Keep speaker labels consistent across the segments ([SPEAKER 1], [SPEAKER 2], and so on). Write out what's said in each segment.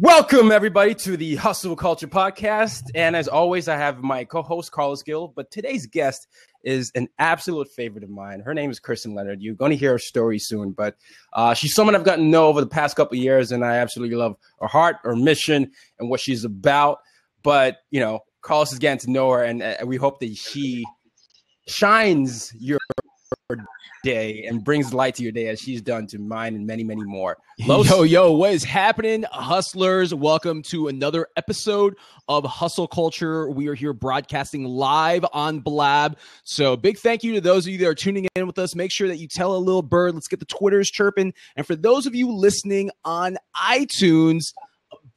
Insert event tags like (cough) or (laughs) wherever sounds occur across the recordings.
[SPEAKER 1] Welcome, everybody, to the Hustle Culture Podcast. And as always, I have my co host, Carlos Gil. But today's guest is an absolute favorite of mine. Her name is Krystian Leonard. You're going to hear her story soon, but uh, she's someone I've gotten to know over the past couple years, and I absolutely love her heart, her mission, and what she's about. But, you know, Carlos is getting to know her, and uh, we hope that she shines your day and brings light to your day as she's done to mine and many, many more.
[SPEAKER 2] Los- yo, yo, what is happening, hustlers? Welcome to another episode of Hustle Culture. We are here broadcasting live on Blab. So, big thank you to those of you that are tuning in with us. Make sure that you tell a little bird. Let's get the Twitters chirping. And for those of you listening on iTunes,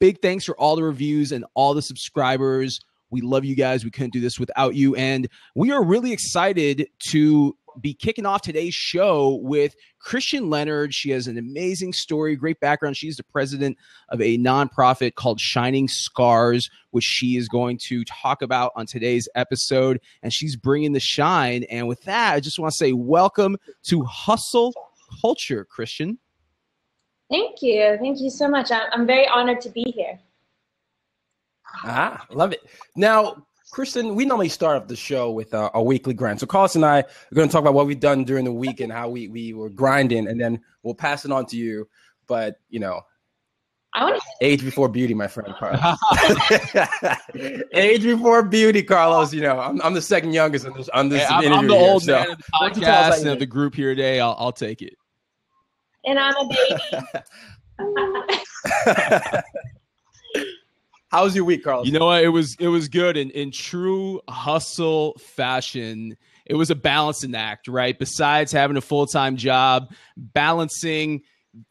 [SPEAKER 2] big thanks for all the reviews and all the subscribers. We love you guys. We couldn't do this without you. And we are really excited to be kicking off today's show with Krystian Leonard. She has an amazing story, great background. She's the president of a nonprofit called Shining Scars, which she is going to talk about on today's episode. And she's bringing the shine. And with that, I just want to say welcome to Hustle Culture, Krystian.
[SPEAKER 3] Thank you. Thank you so much. I'm very honored to be here.
[SPEAKER 1] Ah, love it. Now, Krystian, we normally start off the show with uh, a weekly grind. So Carlos and I are going to talk about what we've done during the week and how we we were grinding, and then we'll pass it on to you. But you know,
[SPEAKER 3] I want to
[SPEAKER 1] age before beauty, my friend Carlos. (laughs) age before beauty, Carlos. You know, I'm, I'm the second youngest in this on this
[SPEAKER 2] hey, I'm,
[SPEAKER 1] interview.
[SPEAKER 2] I'm the
[SPEAKER 1] here,
[SPEAKER 2] old
[SPEAKER 1] so.
[SPEAKER 2] of the podcast and of the group here today. I'll, I'll take it.
[SPEAKER 3] And I'm a baby. (laughs) (laughs)
[SPEAKER 1] How was your week, Carlos?
[SPEAKER 2] You know what? It was it was good in in true hustle fashion. It was a balancing act, right? Besides having a full time job, balancing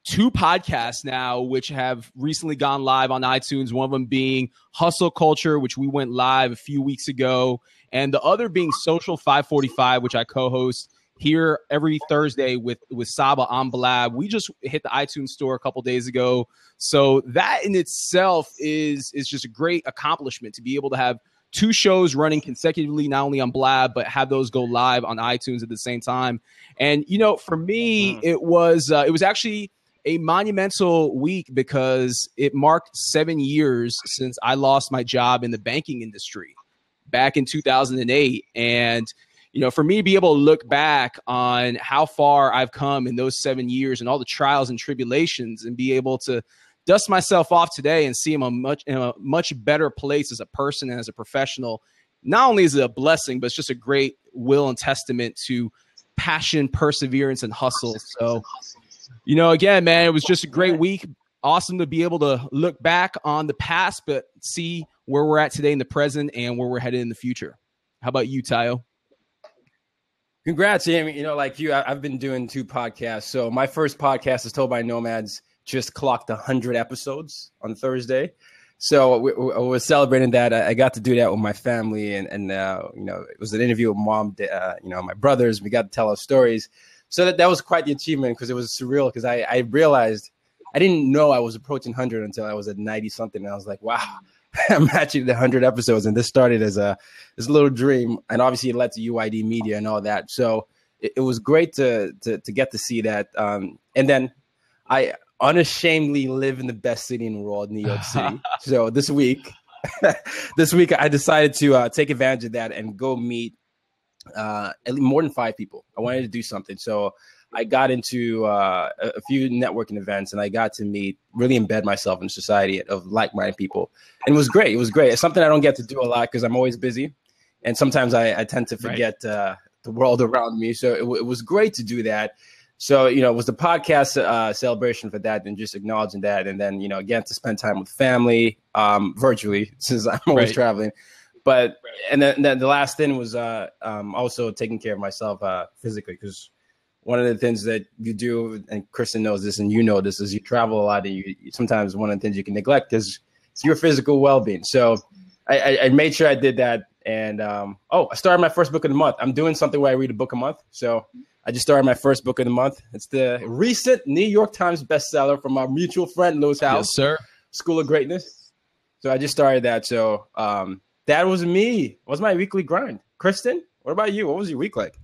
[SPEAKER 2] two podcasts now, which have recently gone live on iTunes. One of them being Hustle Culture, which we went live a few weeks ago, and the other being Social 545, which I co-host here every Thursday with with Saba on Blab. We just hit the iTunes store a couple days ago, so that in itself is is just a great accomplishment to be able to have two shows running consecutively, not only on Blab but have those go live on iTunes at the same time. And you know, for me, mm. it was uh, it was actually a monumental week because it marked seven years since I lost my job in the banking industry back in 2008 and you know, for me to be able to look back on how far I've come in those seven years and all the trials and tribulations and be able to dust myself off today and see I'm a much in a much better place as a person and as a professional. Not only is it a blessing, but it's just a great will and testament to passion, perseverance, and hustle. So, you know, again, man, it was just a great week. Awesome to be able to look back on the past, but see where we're at today in the present and where we're headed in the future. How about you, Tayo?
[SPEAKER 1] Congrats, Amy. You know, like you, I've been doing two podcasts. So my first podcast is Told by Nomads just clocked 100 episodes on Thursday. So we, we was celebrating that. I, got to do that with my family, and and uh, you know it was an interview with mom, uh, you know my brothers. We got to tell our stories. So that, that was quite the achievement because it was surreal. Because I I realized I didn't know I was approaching 100 until I was at 90 something, and I was like, wow, (laughs) I'm actually the 100 episodes, and this started as a a little dream, and obviously it led to UYD Media and all that. So it, it was great to, to to get to see that. Um, and then I unashamedly live in the best city in the world, New York City. (laughs) so this week, (laughs) this week I decided to uh, take advantage of that and go meet uh, more than five people. I wanted to do something, so I got into uh, a few networking events and I got to meet, really embed myself in society of like-minded people, and it was great. It was great. It's something I don't get to do a lot because I'm always busy, and sometimes I, I tend to forget right. uh, the world around me. So it, it, was great to do that. So you know, it was the podcast uh, celebration for that, and just acknowledging that, and then you know, again to spend time with family um, virtually (laughs) since I'm always right. traveling. But and then, then, the last thing was uh, um, also taking care of myself uh, physically because one of the things that you do, and Krystian knows this, and you know this, is you travel a lot, and you sometimes one of the things you can neglect is, your physical well being. So I, I, I, made sure I did that, and um, oh, I started my first book of the month. I'm doing something where I read a book a month, so I just started my first book of the month. It's the recent New York Times bestseller from our mutual friend Lewis Howes,
[SPEAKER 2] yes, sir.
[SPEAKER 1] School of Greatness. So I just started that. So um, that was me. Was my weekly grind. Krystian, what about you? What was your week like?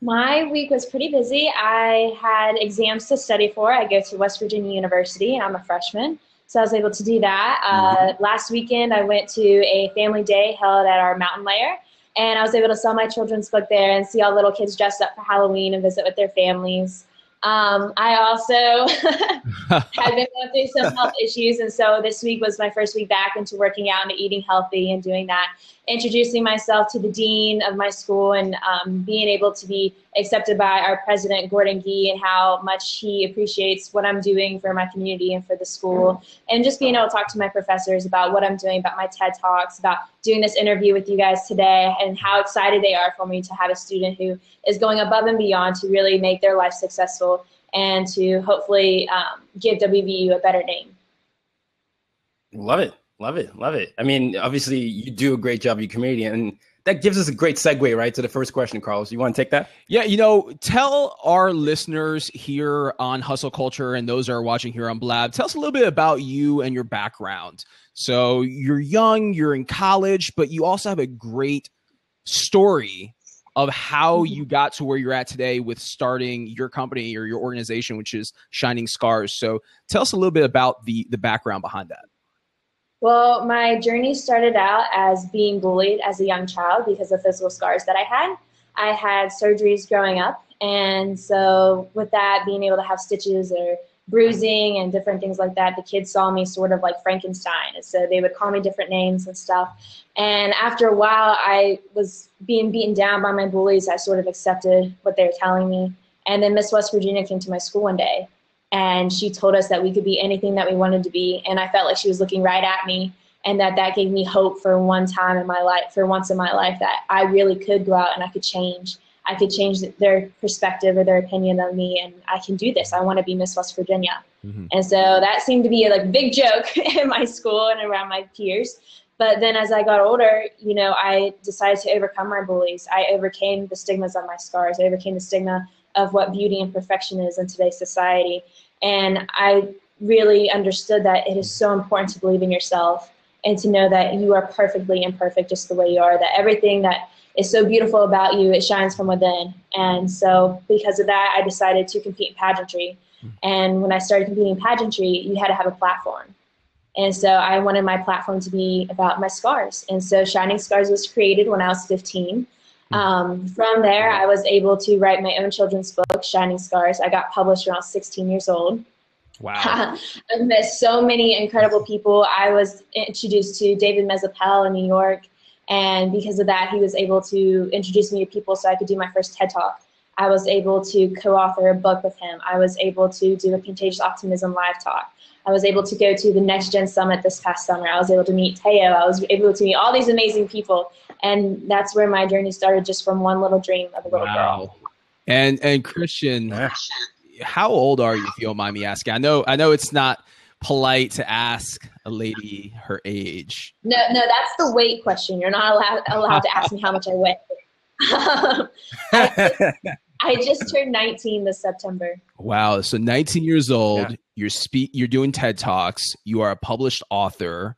[SPEAKER 3] My week was pretty busy. I had exams to study for. I go to West Virginia University and I'm a freshman. So I was able to do that. Uh, mm-hmm. Last weekend, I went to a family day held at our mountain lair, and I was able to sell my children's book there and see all little kids dressed up for Halloween and visit with their families. Um, I also (laughs) had been going through some health (laughs) issues, and so this week was my first week back into working out and eating healthy and doing that. Introducing myself to the dean of my school and um, being able to be accepted by our president, Gordon Gee, and how much he appreciates what I'm doing for my community and for the school. And just being able to talk to my professors about what I'm doing, about my TED Talks, about doing this interview with you guys today, and how excited they are for me to have a student who is going above and beyond to really make their life successful and to hopefully um, give WVU a better name.
[SPEAKER 1] Love it. Love it. Love it. I mean, obviously, you do a great job, you comedian. And that gives us a great segue, right, to the first question, Carlos. You want to take that?
[SPEAKER 2] Yeah, you know, tell our listeners here on Hustle Culture and those that are watching here on Blab, tell us a little bit about you and your background. So you're young, you're in college, but you also have a great story of how mm-hmm. you got to where you're at today with starting your company or your organization, which is Shining Scars. So tell us a little bit about the the background behind that.
[SPEAKER 3] Well, my journey started out as being bullied as a young child because of physical scars that I had. I had surgeries growing up, and so with that, being able to have stitches or bruising and different things like that, the kids saw me sort of like Frankenstein. And so they would call me different names and stuff. And after a while, I was being beaten down by my bullies. I sort of accepted what they were telling me. And then Miss West Virginia came to my school one day and she told us that we could be anything that we wanted to be. And I felt like she was looking right at me and that that gave me hope for one time in my life, for once in my life, that I really could go out and I could change. I could change their perspective or their opinion of me, and I can do this. I want to be Miss West Virginia. Mm-hmm. And so that seemed to be a like big joke (laughs) in my school and around my peers. But then as I got older, you know, I decided to overcome my bullies. I overcame the stigmas of my scars. I overcame the stigma of what beauty and perfection is in today's society. And I really understood that it is so important to believe in yourself and to know that you are perfectly imperfect just the way you are, that everything that is so beautiful about you, it shines from within. And so because of that, I decided to compete in pageantry. And when I started competing in pageantry, you had to have a platform. And so I wanted my platform to be about my scars. And so Shining Scars was created when I was 15. Um, from there, I was able to write my own children's book, Shining Scars. I got published when I was 16 years old.
[SPEAKER 2] Wow. (laughs)
[SPEAKER 3] I've met so many incredible people. I was introduced to David Mezzapelle in New York. And because of that, he was able to introduce me to people so I could do my first TED Talk. I was able to co author a book with him. I was able to do a Contagious Optimism live talk. I was able to go to the Next Gen Summit this past summer. I was able to meet Tayo. I was able to meet all these amazing people. And that's where my journey started just from one little dream of a little wow. girl.
[SPEAKER 2] And and Krystian, how old are you if you don't mind me asking? I know I know it's not polite to ask a lady her age.
[SPEAKER 3] No, no, that's the weight question. You're not allowed allowed to ask me how much I weigh. I, (laughs) I, just turned 19 this September.
[SPEAKER 2] Wow! So 19 years old. Yeah. You're speak. You're doing TED talks. You are a published author.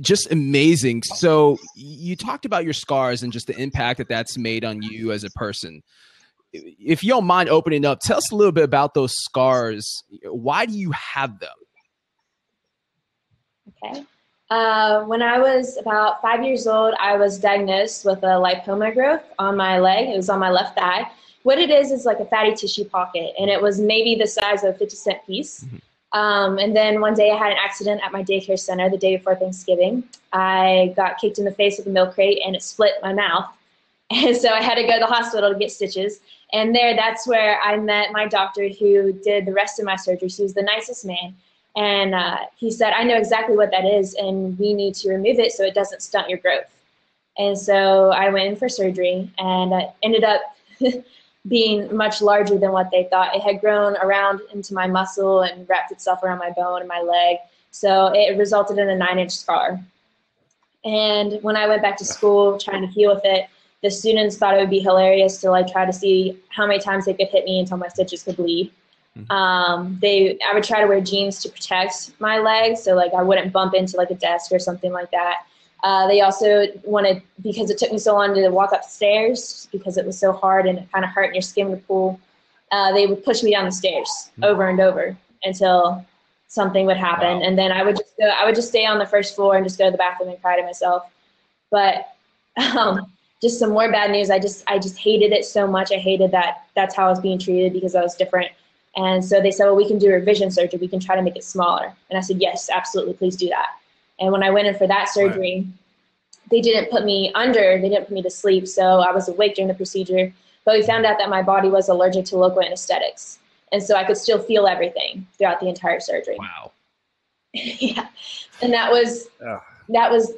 [SPEAKER 2] Just amazing. So you talked about your scars and just the impact that that's made on you as a person. If you don't mind opening up, tell us a little bit about those scars. Why do you have them?
[SPEAKER 3] Okay. Uh, when I was about five years old, I was diagnosed with a lipoma growth on my leg. It was on my left thigh. What it is is like a fatty tissue pocket, and it was maybe the size of a 50 cent piece. Mm-hmm. Um, and then one day I had an accident at my daycare center the day before Thanksgiving. I got kicked in the face with a milk crate and it split my mouth. (laughs) And so I had to go to the hospital to get stitches. And there, that's where I met my doctor who did the rest of my surgery. He was the nicest man. And uh, he said, I know exactly what that is, and we need to remove it so it doesn't stunt your growth. And so I went in for surgery and uh, ended up (laughs) being much larger than what they thought. It had grown around into my muscle and wrapped itself around my bone and my leg. So it resulted in a nine inch scar. And when I went back to school trying to heal with it, the students thought it would be hilarious to like try to see how many times they could hit me until my stitches could bleed. Mm-hmm. Um, they, I would try to wear jeans to protect my legs, so like I wouldn't bump into like a desk or something like that. Uh, they also wanted because it took me so long to walk upstairs because it was so hard and it kind of hurt your skin would pull. Uh, they would push me down the stairs mm-hmm. over and over until something would happen, wow. and then I would just go, I would just stay on the first floor and just go to the bathroom and cry to myself. But um, just some more bad news. I just I just hated it so much. I hated that that's how I was being treated because I was different. And so they said, well, we can do a revision surgery. We can try to make it smaller. And I said, yes, absolutely, please do that. And when I went in for that surgery, right. they didn't put me under. They didn't put me to sleep. So I was awake during the procedure. But we found out that my body was allergic to local anesthetics. And so I could still feel everything throughout the entire surgery.
[SPEAKER 2] Wow. (laughs)
[SPEAKER 3] yeah. And that was Ugh. that was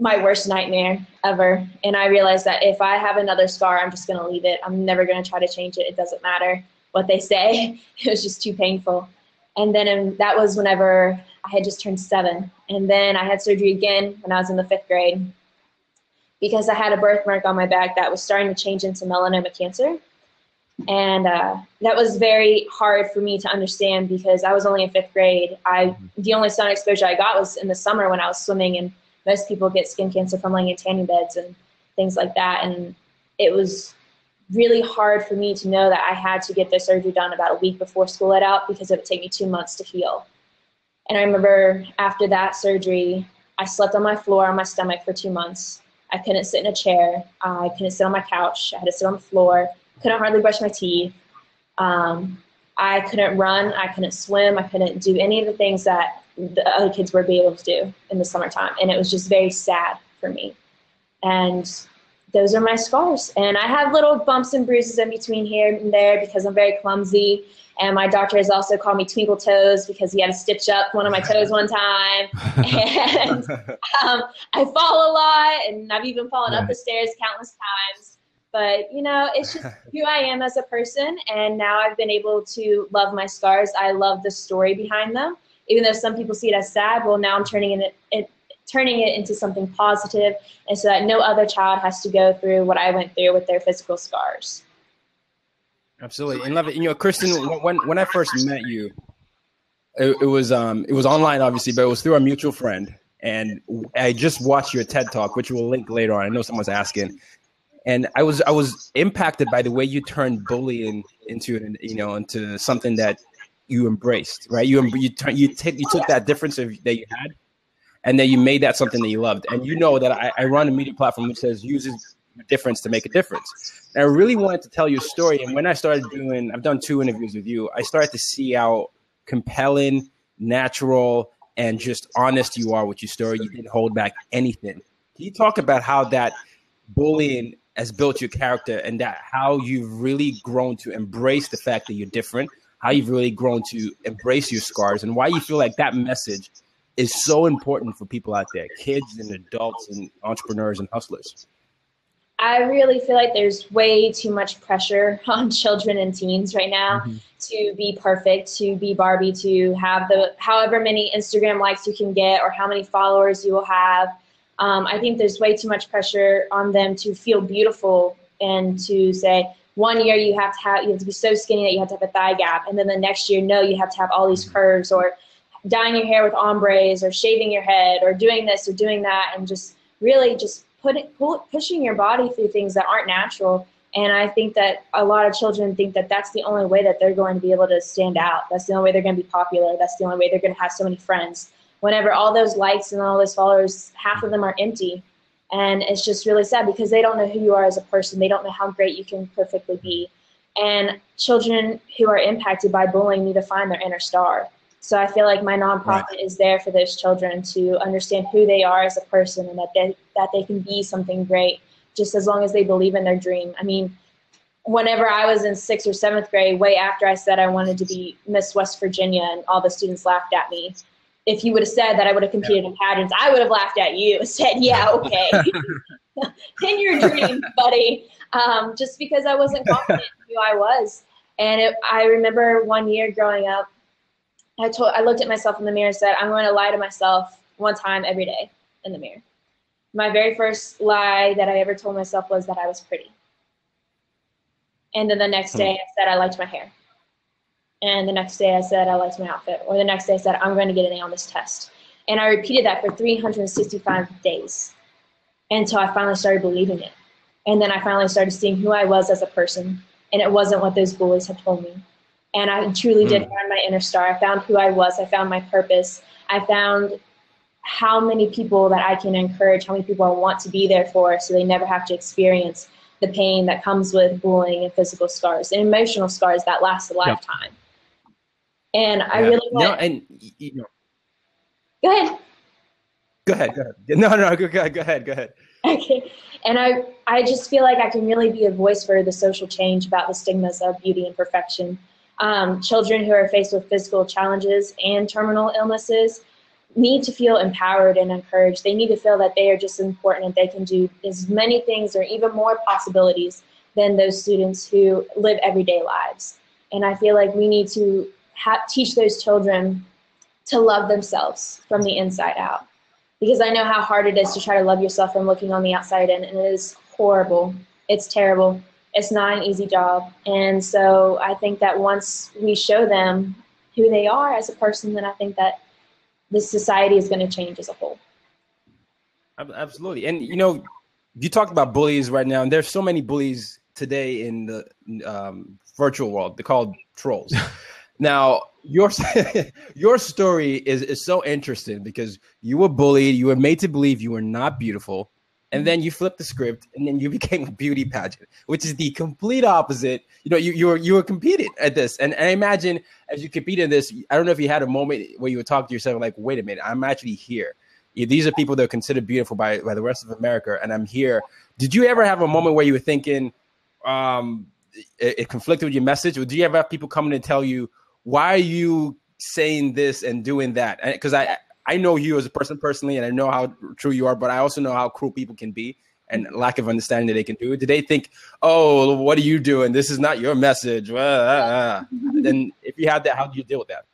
[SPEAKER 3] my worst nightmare ever. And I realized that if I have another scar, I'm just going to leave it. I'm never going to try to change it. It doesn't matter what they say. (laughs) It was just too painful. And then um, that was whenever I had just turned seven. And then I had surgery again when I was in the fifth grade because I had a birthmark on my back that was starting to change into melanoma cancer. And uh, that was very hard for me to understand because I was only in fifth grade. I the only sun exposure I got was in the summer when I was swimming and most people get skin cancer from laying in tanning beds and things like that. And it was really hard for me to know that I had to get the surgery done about a week before school let out because it would take me two months to heal. And I remember after that surgery, I slept on my floor on my stomach for two months. I couldn't sit in a chair. I couldn't sit on my couch. I had to sit on the floor. Couldn't hardly brush my teeth. Um, I couldn't run. I couldn't swim. I couldn't do any of the things that the other kids were able to do in the summertime. And it was just very sad for me. And those are my scars. And I have little bumps and bruises in between here and there because I'm very clumsy. And my doctor has also called me twinkle toes because he had to stitch up one of my toes one time. (laughs) And um, I fall a lot, and I've even fallen right. up the stairs countless times. But, you know, it's just (laughs) who I am as a person. And now I've been able to love my scars. I love the story behind them even though some people see it as sad, well, now I'm turning it, it turning it into something positive, and so that no other child has to go through what I went through with their physical scars.
[SPEAKER 1] Absolutely, and love it. You know, Krystian, when when I first met you, it, it was um it was online, obviously, but it was through a mutual friend, and I just watched your TED talk, which we'll link later on. I know someone's asking, and I was I was impacted by the way you turned bullying into you know into something that you embraced, right? You you turn, you, t- you took that difference of, that you had, and then you made that something that you loved. And you know that I, I run a media platform which says uses difference to make a difference. And I really wanted to tell you a story. And when I started doing, I've done two interviews with you. I started to see how compelling, natural, and just honest you are with your story. You didn't hold back anything. Can you talk about how that bullying has built your character and that how you've really grown to embrace the fact that you're different, how you've really grown to embrace your scars, and why you feel like that message is so important for people out there, kids and adults and entrepreneurs and hustlers.
[SPEAKER 3] I really feel like there's way too much pressure (laughs) on children and teens right now mm-hmm. to be perfect, to be Barbie, to have the however many Instagram likes you can get or how many followers you will have. Um, I think there's way too much pressure on them to feel beautiful and to say, one year you have to have you have to be so skinny that you have to have a thigh gap, and then the next year, no, you have to have all these curves, or dyeing your hair with ombres, or shaving your head, or doing this or doing that, and just really just putting pull, pushing your body through things that aren't natural. And I think that a lot of children think that that's the only way that they're going to be able to stand out. That's the only way they're going to be popular. That's the only way they're going to have so many friends. Whenever all those likes and all those followers, half of them are empty. And it's just really sad because they don't know who you are as a person. They don't know how great you can perfectly be. And children who are impacted by bullying need to find their inner star. So I feel like my nonprofit right. is there for those children to understand who they are as a person and that they, that they can be something great just as long as they believe in their dream. I mean, whenever I was in sixth or seventh grade, way after I said I wanted to be Miss West Virginia and all the students laughed at me, if you would have said that I would have competed in pageants, I would have laughed at you and (laughs) said, yeah, okay. (laughs) in your dream, (laughs) buddy. Um, just because I wasn't confident in who I was. And it, I remember one year growing up, I told, I looked at myself in the mirror and said, I'm going to lie to myself one time every day in the mirror. My very first lie that I ever told myself was that I was pretty. And then the next hmm. day I said I liked my hair. And the next day I said I liked my outfit. Or the next day I said I'm going to get an A on this test. And I repeated that for 365 days until I finally started believing it. And then I finally started seeing who I was as a person. And it wasn't what those bullies had told me. And I truly mm. did hmm. find my inner star. I found who I was. I found my purpose. I found how many people that I can encourage, how many people I want to be there for so they never have to experience the pain that comes with bullying and physical scars and emotional scars that last a lifetime. And I yeah. really want.
[SPEAKER 1] No, and you know.
[SPEAKER 3] Go ahead.
[SPEAKER 1] Go ahead. Go ahead. No, no, go, go, go ahead. Go ahead.
[SPEAKER 3] Okay. And I, I just feel like I can really be a voice for the social change about the stigmas of beauty and perfection. Um, children who are faced with physical challenges and terminal illnesses need to feel empowered and encouraged. They need to feel that they are just important and they can do as many things or even more possibilities than those students who live everyday lives. And I feel like we need to teach those children to love themselves from the inside out. Because I know how hard it is to try to love yourself from looking on the outside in, and it is horrible. It's terrible. It's not an easy job. And so I think that once we show them who they are as a person, then I think that this society is going to change as a whole.
[SPEAKER 1] Absolutely. And, you know, you talked about bullies right now, and there's so many bullies today in the um, virtual world. They're called trolls. (laughs) now, your (laughs) your story is, is so interesting because you were bullied, you were made to believe you were not beautiful, and then you flipped the script and then you (laughs) became a beauty pageant, which is the complete opposite. You know, you you were you were competing at this, and, and I imagine as you competed in this, I don't know if you had a moment where you would talk to yourself like, "Wait a minute, I'm actually here. These are people that are considered beautiful by by the rest of America, and I'm here." Did you ever have a moment where you were thinking um, it, it conflicted with your message, or do you ever have people coming and tell you why are you saying this and doing that? Because I I know you as a person personally, and I know how true you are, but I also know how cruel people can be and lack of understanding that they can do. Do they think, oh, what are you doing? This is not your message. Then if you had that, how do you deal with that?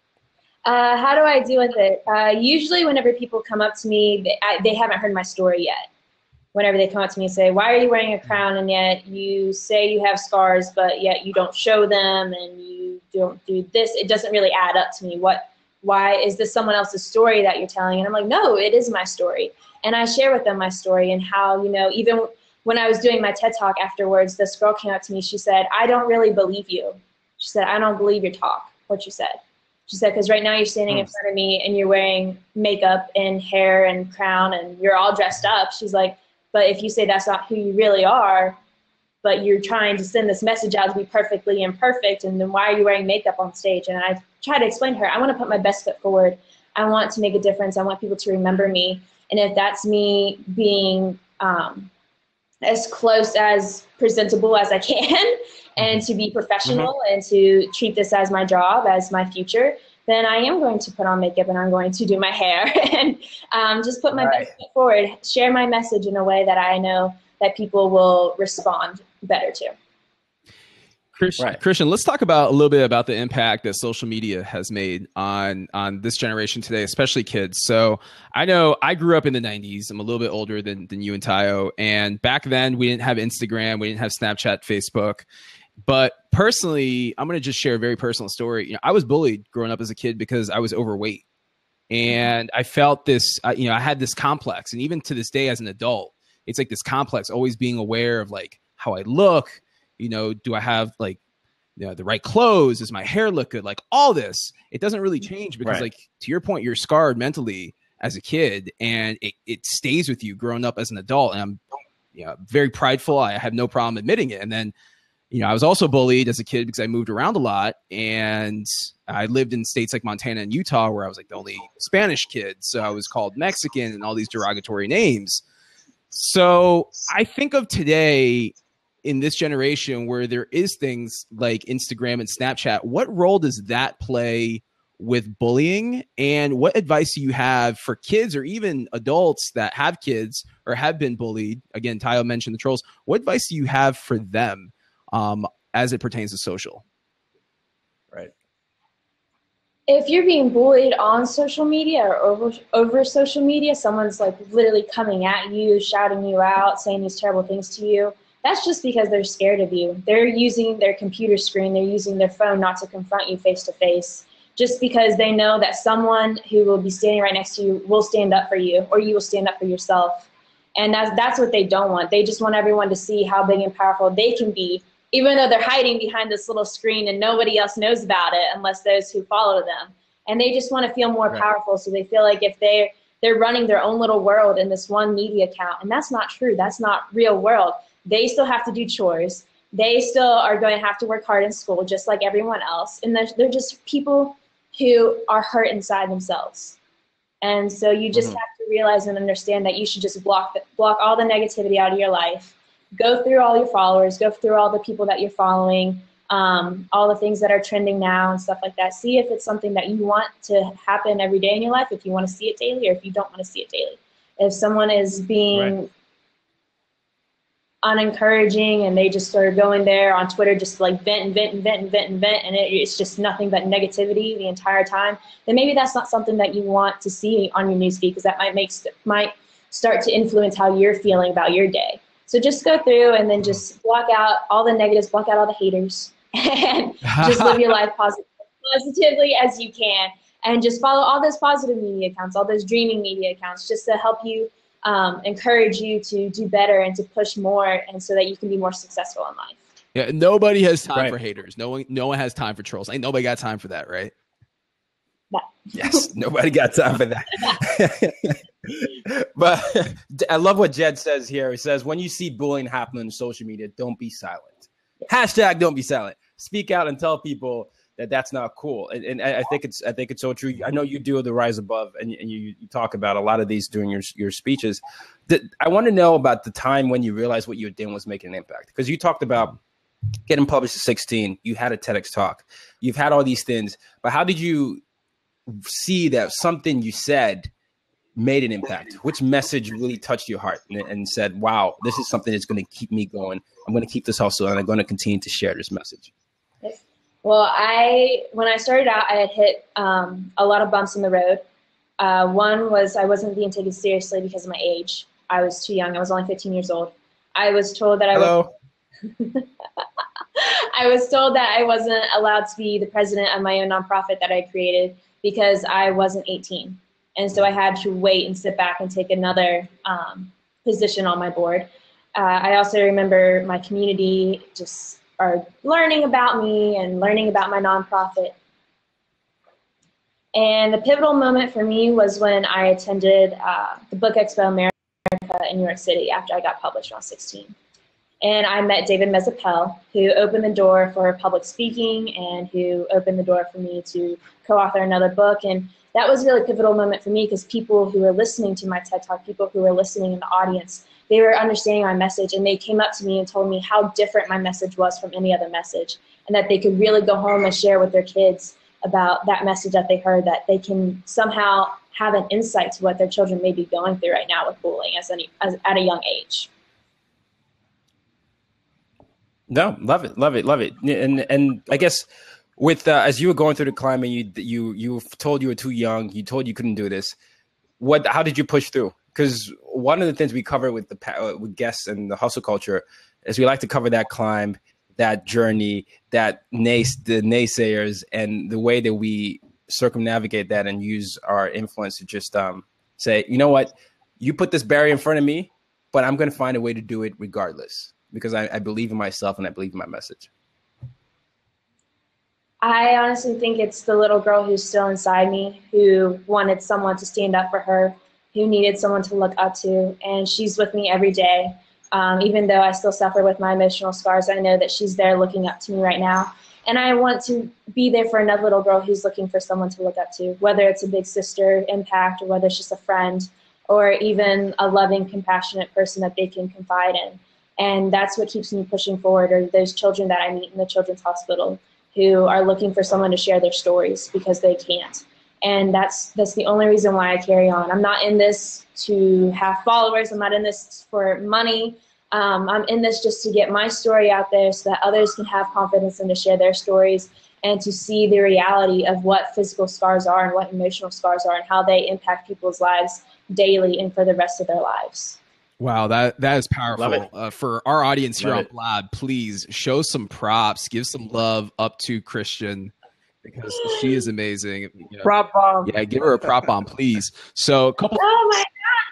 [SPEAKER 3] Uh, how do I deal with it? Uh, usually, whenever people come up to me, they, I, they haven't heard my story yet. Whenever they come up to me and say, "Why are you wearing a crown?" and yet you say you have scars, but yet you don't show them and you don't do this, it doesn't really add up to me. What why is this someone else's story that you're telling? And i'm like no it is my story. And i share with them my story and how you know even when i was doing my ted talk afterwards this girl came up to me. She said i don't really believe you. She said i don't believe your talk what you said. She said because right now you're standing in hmm. front of me and you're wearing makeup and hair and crown and you're all dressed up. She's like but if you say that's not who you really are but you're trying to send this message out to be perfectly imperfect and then why are you wearing makeup on stage and i try to explain to her, I want to put my best foot forward. I want to make a difference. I want people to remember me. And if that's me being um, as close as presentable as I can (laughs) and to be professional mm-hmm. and to treat this as my job, as my future, then I am going to put on makeup and I'm going to do my hair (laughs) and um, just put my right. best foot forward, share my message in a way that I know that people will respond better too.
[SPEAKER 2] Krystian, right. Krystian, let's talk about a little bit about the impact that social media has made on on this generation today, especially kids. So I know I grew up in the '90s. I'm a little bit older than than you and Tayo, and back then we didn't have Instagram, we didn't have Snapchat, Facebook. But personally, I'm going to just share a very personal story. You know, I was bullied growing up as a kid because I was overweight, and I felt this. You know, I had this complex, and even to this day, as an adult, it's like this complex, always being aware of like how I look you know, do I have like you know, the right clothes? Does my hair look good? Like all this, it doesn't really mm-hmm. change because, right. like to your point, you're scarred mentally as a kid, and it, it stays with you growing up as an adult. And I'm, you know, very prideful. I have no problem admitting it. And then, you know, I was also bullied as a kid because I moved around a lot, and I lived in states like Montana and Utah where I was like the only Spanish kid, so I was called Mexican and all these derogatory names. So I think of today in this generation where there is things like Instagram and Snapchat, what role does that play with bullying? And what advice do you have for kids or even adults that have kids or have been bullied? Again, Tayo mentioned the trolls. What advice do you have for them um, as it pertains to social?
[SPEAKER 1] Right.
[SPEAKER 3] If you're being bullied on social media or over over social media, someone's like literally coming at you, shouting you out, saying these terrible things to you that's just because they're scared of you. They're using their computer screen, they're using their phone not to confront you face to face, just because they know that someone who will be standing right next to you will stand up for you or you will stand up for yourself. And that's, that's what they don't want. They just want everyone to see how big and powerful they can be even though they're hiding behind this little screen and nobody else knows about it unless those who follow them. And they just want to feel more right. powerful. So they feel like if they they're running their own little world in this one media account, and that's not true. That's not real world. They still have to do chores. They still are going to have to work hard in school, just like everyone else. And they're, they're just people who are hurt inside themselves. And so you just mm-hmm. have to realize and understand that you should just block block all the negativity out of your life. Go through all your followers, go through all the people that you're following, um, all the things that are trending now and stuff like that. See if it's something that you want to happen every day in your life, if you want to see it daily, or if you don't want to see it daily. If someone is being right unencouraging and they just started going there on Twitter just like vent and vent and vent and vent and vent and it, it's just nothing but negativity the entire time, then maybe that's not something that you want to see on your newsfeed because that might make might start to influence how you're feeling about your day. So just go through and then just block out all the negatives, block out all the haters, (laughs) and just live your life positive, positively as you can. And just follow all those positive media accounts, all those dreaming media accounts, just to help you um, encourage you to do better and to push more and so that you can be more successful in life.
[SPEAKER 2] Yeah, nobody has time right. for haters. No one, no one has time for trolls. Ain't nobody got time for that, right?
[SPEAKER 1] yes, (laughs) nobody got time for that. (laughs) but (laughs) I love what Jed says here. He says, when you see bullying happen on social media, don't be silent. Hashtag don't be silent. Speak out and tell people that that's not cool. And, and I think it's I think it's so true. I know you do the rise above, and, and you, you, talk about a lot of these during your your speeches. That I want to know about the time when you realized what you were doing was making an impact. Because you talked about getting published at 16, you had a TEDx talk, you've had all these things, but how did you see that something you said made an impact? Which message really touched your heart and, and said, "Wow, this is something that's going to keep me going. I'm going to keep this hustle, and I'm going to continue to share this message."
[SPEAKER 3] Well, I when I started out, I had hit um, a lot of bumps in the road. Uh, one was I wasn't being taken seriously because of my age. I was too young. I was only 15 years old. I was told that I
[SPEAKER 1] Hello.
[SPEAKER 3] was. (laughs) I was told that I wasn't allowed to be the president of my own nonprofit that I created because I wasn't 18, and so I had to wait and sit back and take another um, position on my board. Uh, I also remember my community just are learning about me and learning about my nonprofit. And the pivotal moment for me was when I attended uh, the Book Expo America in New York City after I got published when I was 16. And I met David Mezzapelle, who opened the door for public speaking and who opened the door for me to co author another book. And that was really a pivotal moment for me because people who were listening to my TED Talk, people who were listening in the audience, they were understanding my message and they came up to me and told me how different my message was from any other message and that they could really go home and share with their kids about that message that they heard that they can somehow have an insight to what their children may be going through right now with bullying as, any, as at a young age.
[SPEAKER 1] No love it love it love it. And and i guess with uh, as you were going through the climb and you you you told you were too young you told you couldn't do this. What how did you push through? Because one of the things we cover with the uh, with guests and the hustle culture is we like to cover that climb, that journey, that nays the naysayers, and the way that we circumnavigate that and use our influence to just um, say, you know what, you put this barrier in front of me, but I'm going to find a way to do it regardless because I, I believe in myself and I believe in my message.
[SPEAKER 3] I honestly think it's the little girl who's still inside me who wanted someone to stand up for her who needed someone to look up to, and she's with me every day. Um, even though I still suffer with my emotional scars, I know that she's there looking up to me right now. And I want to be there for another little girl who's looking for someone to look up to, whether it's a big sister impact or whether it's just a friend or even a loving, compassionate person that they can confide in. And that's what keeps me pushing forward, or those children that I meet in the children's hospital who are looking for someone to share their stories because they can't and that's that's the only reason why I carry on. I'm not in this to have followers. I'm not in this for money. Um, I'm in this just to get my story out there so that others can have confidence and to share their stories and to see the reality of what physical scars are and what emotional scars are and how they impact people's lives daily and for the rest of their lives.
[SPEAKER 2] Wow, that that is powerful. Uh, for our audience here love on Blab, please show some props, give some love up to Krystian because she is amazing.
[SPEAKER 1] You know, prop bomb.
[SPEAKER 2] Yeah, give her a prop bomb, please. So, a couple.
[SPEAKER 3] Oh my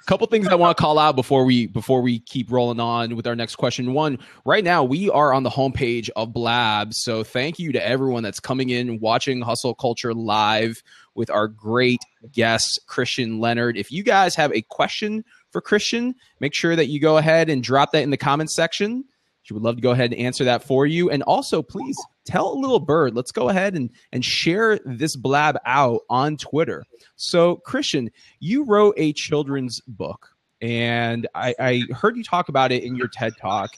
[SPEAKER 2] couple things I want to call out before we before we keep rolling on with our next question. One, right now we are on the homepage of Blab, so thank you to everyone that's coming in watching Hustle Culture live with our great guest Krystian Leonard. If you guys have a question for Krystian, make sure that you go ahead and drop that in the comments section. She would love to go ahead and answer that for you. And also, please tell a little bird. Let's go ahead and, and share this blab out on Twitter. So, Krystian, you wrote a children's book, and I, I heard you talk about it in your TED talk.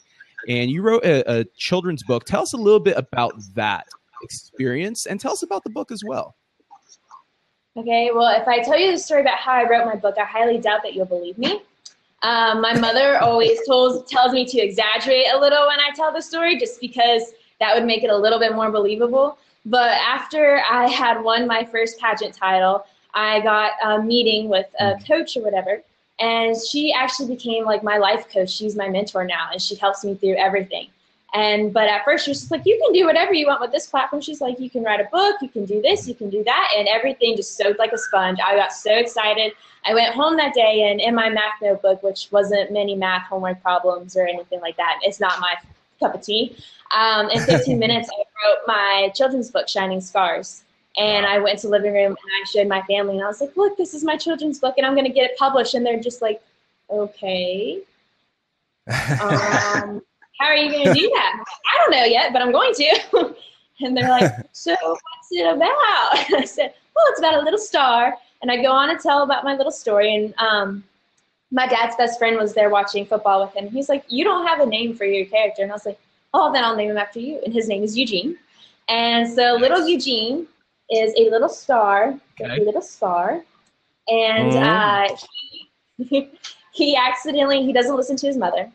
[SPEAKER 2] And you wrote a, a children's book. Tell us a little bit about that experience and tell us about the book as well.
[SPEAKER 3] Okay, well, if I tell you the story about how I wrote my book, I highly doubt that you'll believe me. Um, my mother always tells tells me to exaggerate a little when I tell the story, just because that would make it a little bit more believable. But after I had won my first pageant title, I got a meeting with a coach or whatever, and she actually became like my life coach. She's my mentor now, and she helps me through everything. And but at first she was just like, you can do whatever you want with this platform. She's like, you can write a book, you can do this, you can do that, and everything just soaked like a sponge. I got so excited. I went home that day and in my math notebook, which wasn't many math homework problems or anything like that. It's not my cup of tea. Um, in 15 (laughs) minutes, I wrote my children's book, Shining Scars. And I went to the living room and I showed my family and I was like, look, this is my children's book and I'm going to get it published. And they're just like, okay. (laughs) Um, how are you going to do that? I don't know yet, but I'm going to. (laughs) and they're like, (laughs) so what's it about? (laughs) I said, well, it's about a little star. And I go on and tell about my little story. And um, my dad's best friend was there watching football with him. He's like, you don't have a name for your character. And I was like, oh, then I'll name him after you. And his name is Eugene. And so little Eugene is a little star, okay. a little star. And mm. uh, he, he accidentally, he doesn't listen to his mother.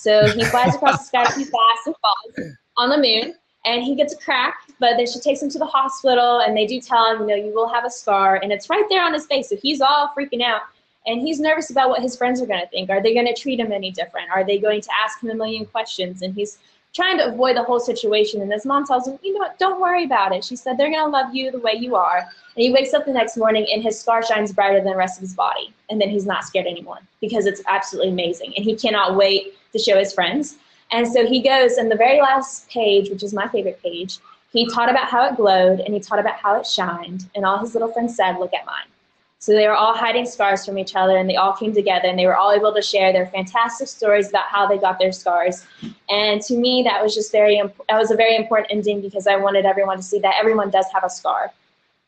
[SPEAKER 3] So he flies across the sky too fast and falls on the moon. And he gets a crack, but then she takes him to the hospital, and they do tell him, you know, you will have a scar, and it's right there on his face. So he's all freaking out, and he's nervous about what his friends are going to think. Are they going to treat him any different? Are they going to ask him a million questions? And he's trying to avoid the whole situation. And his mom tells him, you know what, don't worry about it. She said, they're going to love you the way you are. And he wakes up the next morning and his scar shines brighter than the rest of his body. And then he's not scared anymore because it's absolutely amazing. And he cannot wait to show his friends. And so he goes, and the very last page, which is my favorite page, he taught about how it glowed and he taught about how it shined. And all his little friends said, Look at mine. So they were all hiding scars from each other and they all came together and they were all able to share their fantastic stories about how they got their scars. And to me, that was just very, that was a very important ending because I wanted everyone to see that everyone does have a scar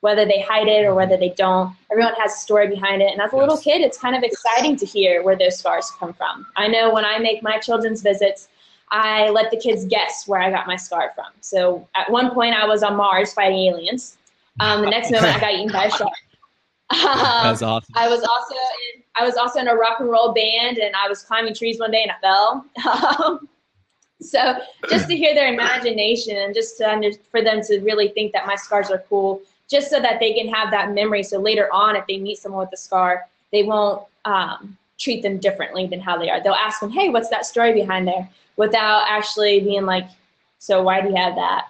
[SPEAKER 3] whether they hide it or whether they don't. Everyone has a story behind it. And as a little kid, it's kind of exciting to hear where those scars come from. I know when I make my children's visits, I let the kids guess where I got my scar from. So at one point, I was on Mars fighting aliens. Um, the next moment, I got eaten by a shark. Um, That's awesome. I was also in, I was also in a rock and roll band, and I was climbing trees one day and I fell. Um, so just to hear their imagination and just to under, for them to really think that my scars are cool just so that they can have that memory. So later on, if they meet someone with a scar, they won't um, treat them differently than how they are. They'll ask them, hey, what's that story behind there? Without actually being like, so why do you have that?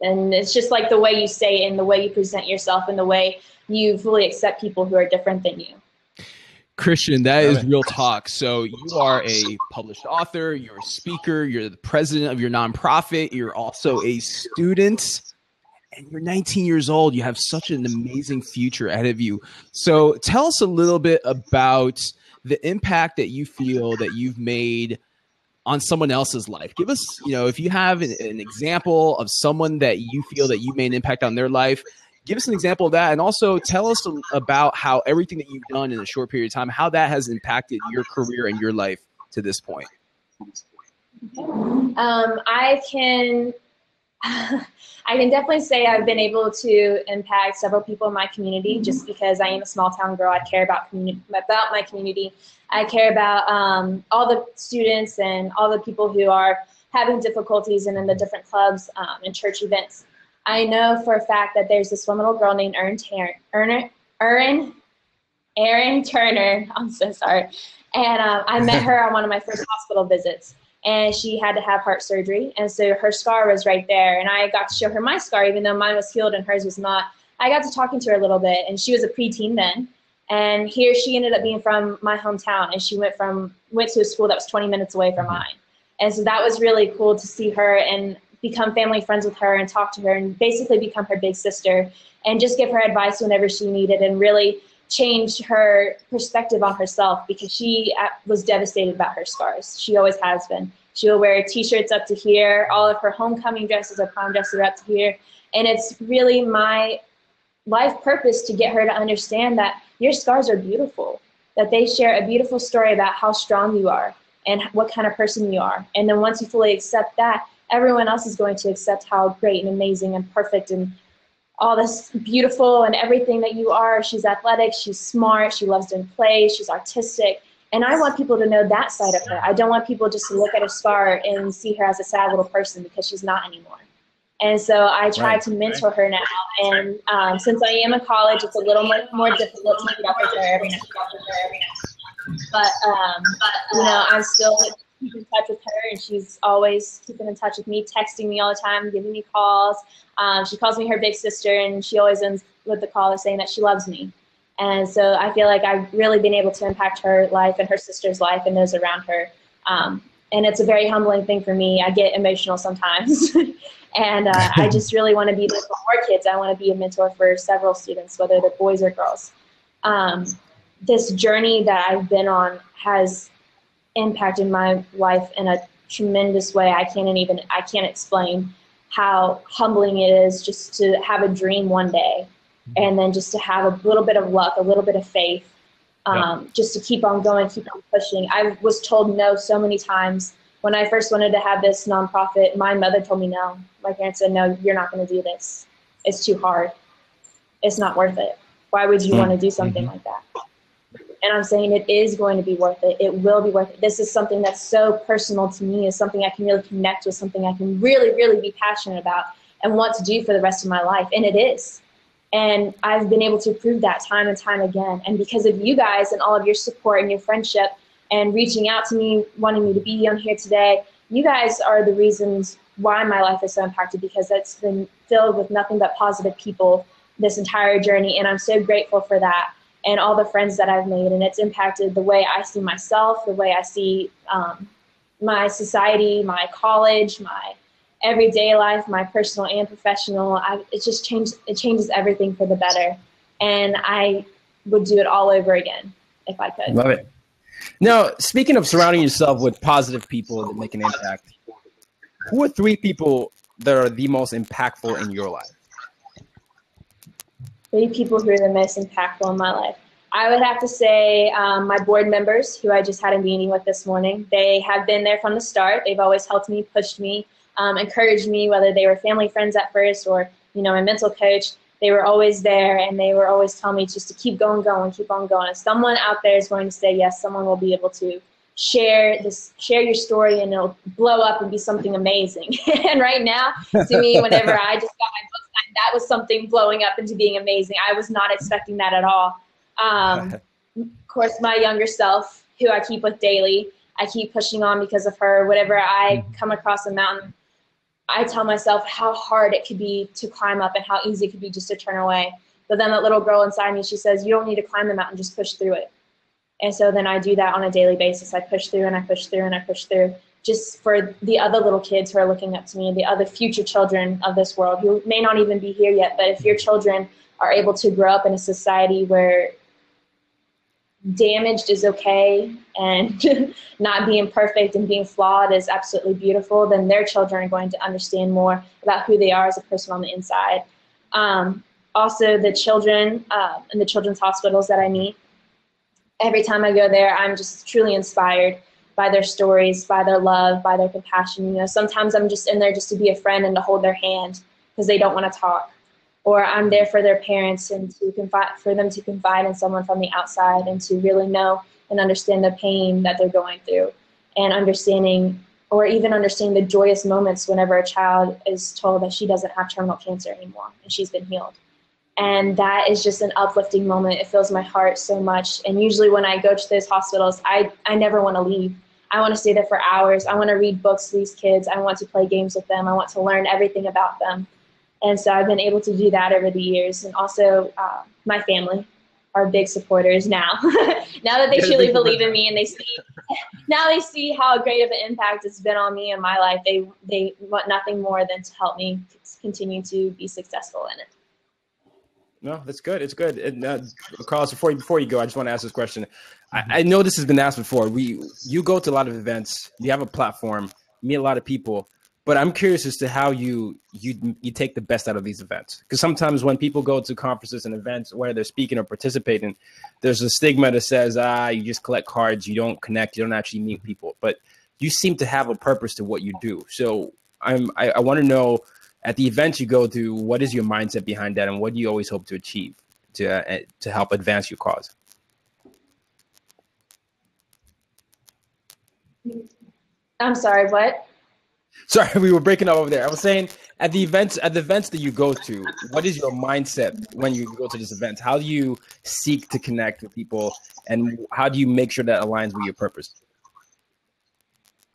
[SPEAKER 3] And it's just like the way you say it and the way you present yourself and the way you fully accept people who are different than you.
[SPEAKER 2] Krystian, that is real talk. So you are a published author, you're a speaker, you're the president of your nonprofit, you're also a student and you're 19 years old. You have such an amazing future ahead of you. So tell us a little bit about the impact that you feel that you've made on someone else's life. Give us, you know, if you have an, an example of someone that you feel that you made an impact on their life, give us an example of that and also tell us about how everything that you've done in a short period of time how that has impacted your career and your life to this point
[SPEAKER 3] um, i can I can definitely say I've been able to impact several people in my community just because I am a small town girl. I care about community, about my community. I care about um, all the students and all the people who are having difficulties and in the different clubs um, and church events. I know for a fact that there's this one little girl named Erin Erin, Erin, Erin Turner. (laughs) I'm so sorry. And um, I met her on one of my first hospital visits and she had to have heart surgery. And so her scar was right there. And I got to show her my scar, even though mine was healed and hers was not. I got to talking to her a little bit, and she was a preteen then. And here she ended up being from my hometown, and she went from went to a school that was 20 minutes away from mm-hmm. mine. And so that was really cool to see her and become family friends with her and talk to her and basically become her big sister and just give her advice whenever she needed and really change her perspective on herself because she uh, was devastated about her scars. She always has been. She will wear t-shirts up to here. All of her homecoming dresses or prom dresses are up to here. And it's really my life purpose to get her to understand that your scars are beautiful, that they share a beautiful story about how strong you are and what kind of person you are. And then once you fully accept that, everyone else is going to accept how great and amazing and perfect and all this beautiful and everything that you are. She's athletic, she's smart, she loves doing plays, she's artistic. And I want people to know that side of her. I don't want people just to look at her scar and see her as a sad little person because she's not anymore. And so I try right. to mentor her now. And um, since I am in college, it's a little more, more difficult to keep up with her every night. But, um, but you know, I'm still keep in touch with her, and she's always keeping in touch with me, texting me all the time, giving me calls. Um, she calls me her big sister, and she always ends with the call saying that she loves me. And so I feel like I've really been able to impact her life and her sister's life and those around her. Um, and it's a very humbling thing for me. I get emotional sometimes. (laughs) and uh, I (laughs) just really want to be there for more kids. I want to be a mentor for several students, whether they're boys or girls. Um, this journey that I've been on has impacted my life in a tremendous way. I can't even I can't explain how humbling it is just to have a dream one day and then just to have a little bit of luck, a little bit of faith, um, yeah. just to keep on going, keep on pushing. I was told no so many times. When I first wanted to have this nonprofit, my mother told me no. My parents said, no, you're not going to do this. It's too hard. It's not worth it. Why would you mm-hmm. want to do something mm-hmm. like that? And I'm saying it is going to be worth it. It will be worth it. This is something that's so personal to me, is something I can really connect with, something I can really, really be passionate about and want to do for the rest of my life. And it is. And I've been able to prove that time and time again. And because of you guys and all of your support and your friendship and reaching out to me, wanting me to be on here today, you guys are the reasons why my life is so impacted because it's been filled with nothing but positive people this entire journey. And I'm so grateful for that and all the friends that I've made. And it's impacted the way I see myself, the way I see um, my society, my college, my everyday life, my personal and professional. I, it just changed. It changes everything for the better, and I would do it all over again if I could.
[SPEAKER 1] Love it. Now, speaking of surrounding yourself with positive people that make an impact, who are three people that are the most impactful in your life?
[SPEAKER 3] Three people who are the most impactful in my life. I would have to say um, my board members, who I just had a meeting with this morning. They have been there from the start. They've always helped me, pushed me, um, encouraged me, whether they were family friends at first or, you know, my mental coach. They were always there and they were always telling me just to keep going, going, keep on going. If someone out there is going to say yes, someone will be able to share this, share your story and it'll blow up and be something amazing. (laughs) and right now, to me, whenever (laughs) I just got my book that was something blowing up into being amazing. I was not expecting that at all. Um, (laughs) of course, my younger self, who I keep with daily, I keep pushing on because of her. Whatever I come across a mountain, I tell myself how hard it could be to climb up and how easy it could be just to turn away. But then that little girl inside me, she says, You don't need to climb the mountain, just push through it. And so then I do that on a daily basis. I push through and I push through and I push through just for the other little kids who are looking up to me, the other future children of this world who may not even be here yet. But if your children are able to grow up in a society where damaged is okay and (laughs) not being perfect and being flawed is absolutely beautiful, then their children are going to understand more about who they are as a person on the inside. Um, also, the children uh, in the children's hospitals that I meet, every time I go there, I'm just truly inspired by their stories, by their love, by their compassion. You know, sometimes I'm just in there just to be a friend and to hold their hand because they don't want to talk or I'm there for their parents and to confide for them to confide in someone from the outside and to really know and understand the pain that they're going through and understanding or even understanding the joyous moments whenever a child is told that she doesn't have terminal cancer anymore and she's been healed. And that is just an uplifting moment. It fills my heart so much. And usually when I go to those hospitals, I, I never want to leave. I want to stay there for hours. I want to read books to these kids. I want to play games with them. I want to learn everything about them. And so I've been able to do that over the years. And also uh, my family. are big supporters now. (laughs) now that they truly believe in me and they see (laughs) now they see how great of an impact it's been on me and my life. They they want nothing more than to help me continue to be successful in it.
[SPEAKER 1] No, that's good. It's good. And uh, Carlos, before you, before you go, I just want to ask this question. I, I, know this has been asked before. We you go to a lot of events. You have a platform. Meet a lot of people. But I'm curious as to how you you you take the best out of these events. Because sometimes when people go to conferences and events where they're speaking or participating, there's a stigma that says, ah, you just collect cards, you don't connect, you don't actually meet people. But you seem to have a purpose to what you do. So I'm I, I want to know at the events you go to, what is your mindset behind that, and what do you always hope to achieve to uh, to help advance your cause?
[SPEAKER 3] I'm sorry, what?
[SPEAKER 1] Sorry, (laughs) we were breaking up over there. I was saying at the events at the events that you go to, what is your mindset when you go to these events? How do you seek to connect with people, and how do you make sure that aligns with your purpose?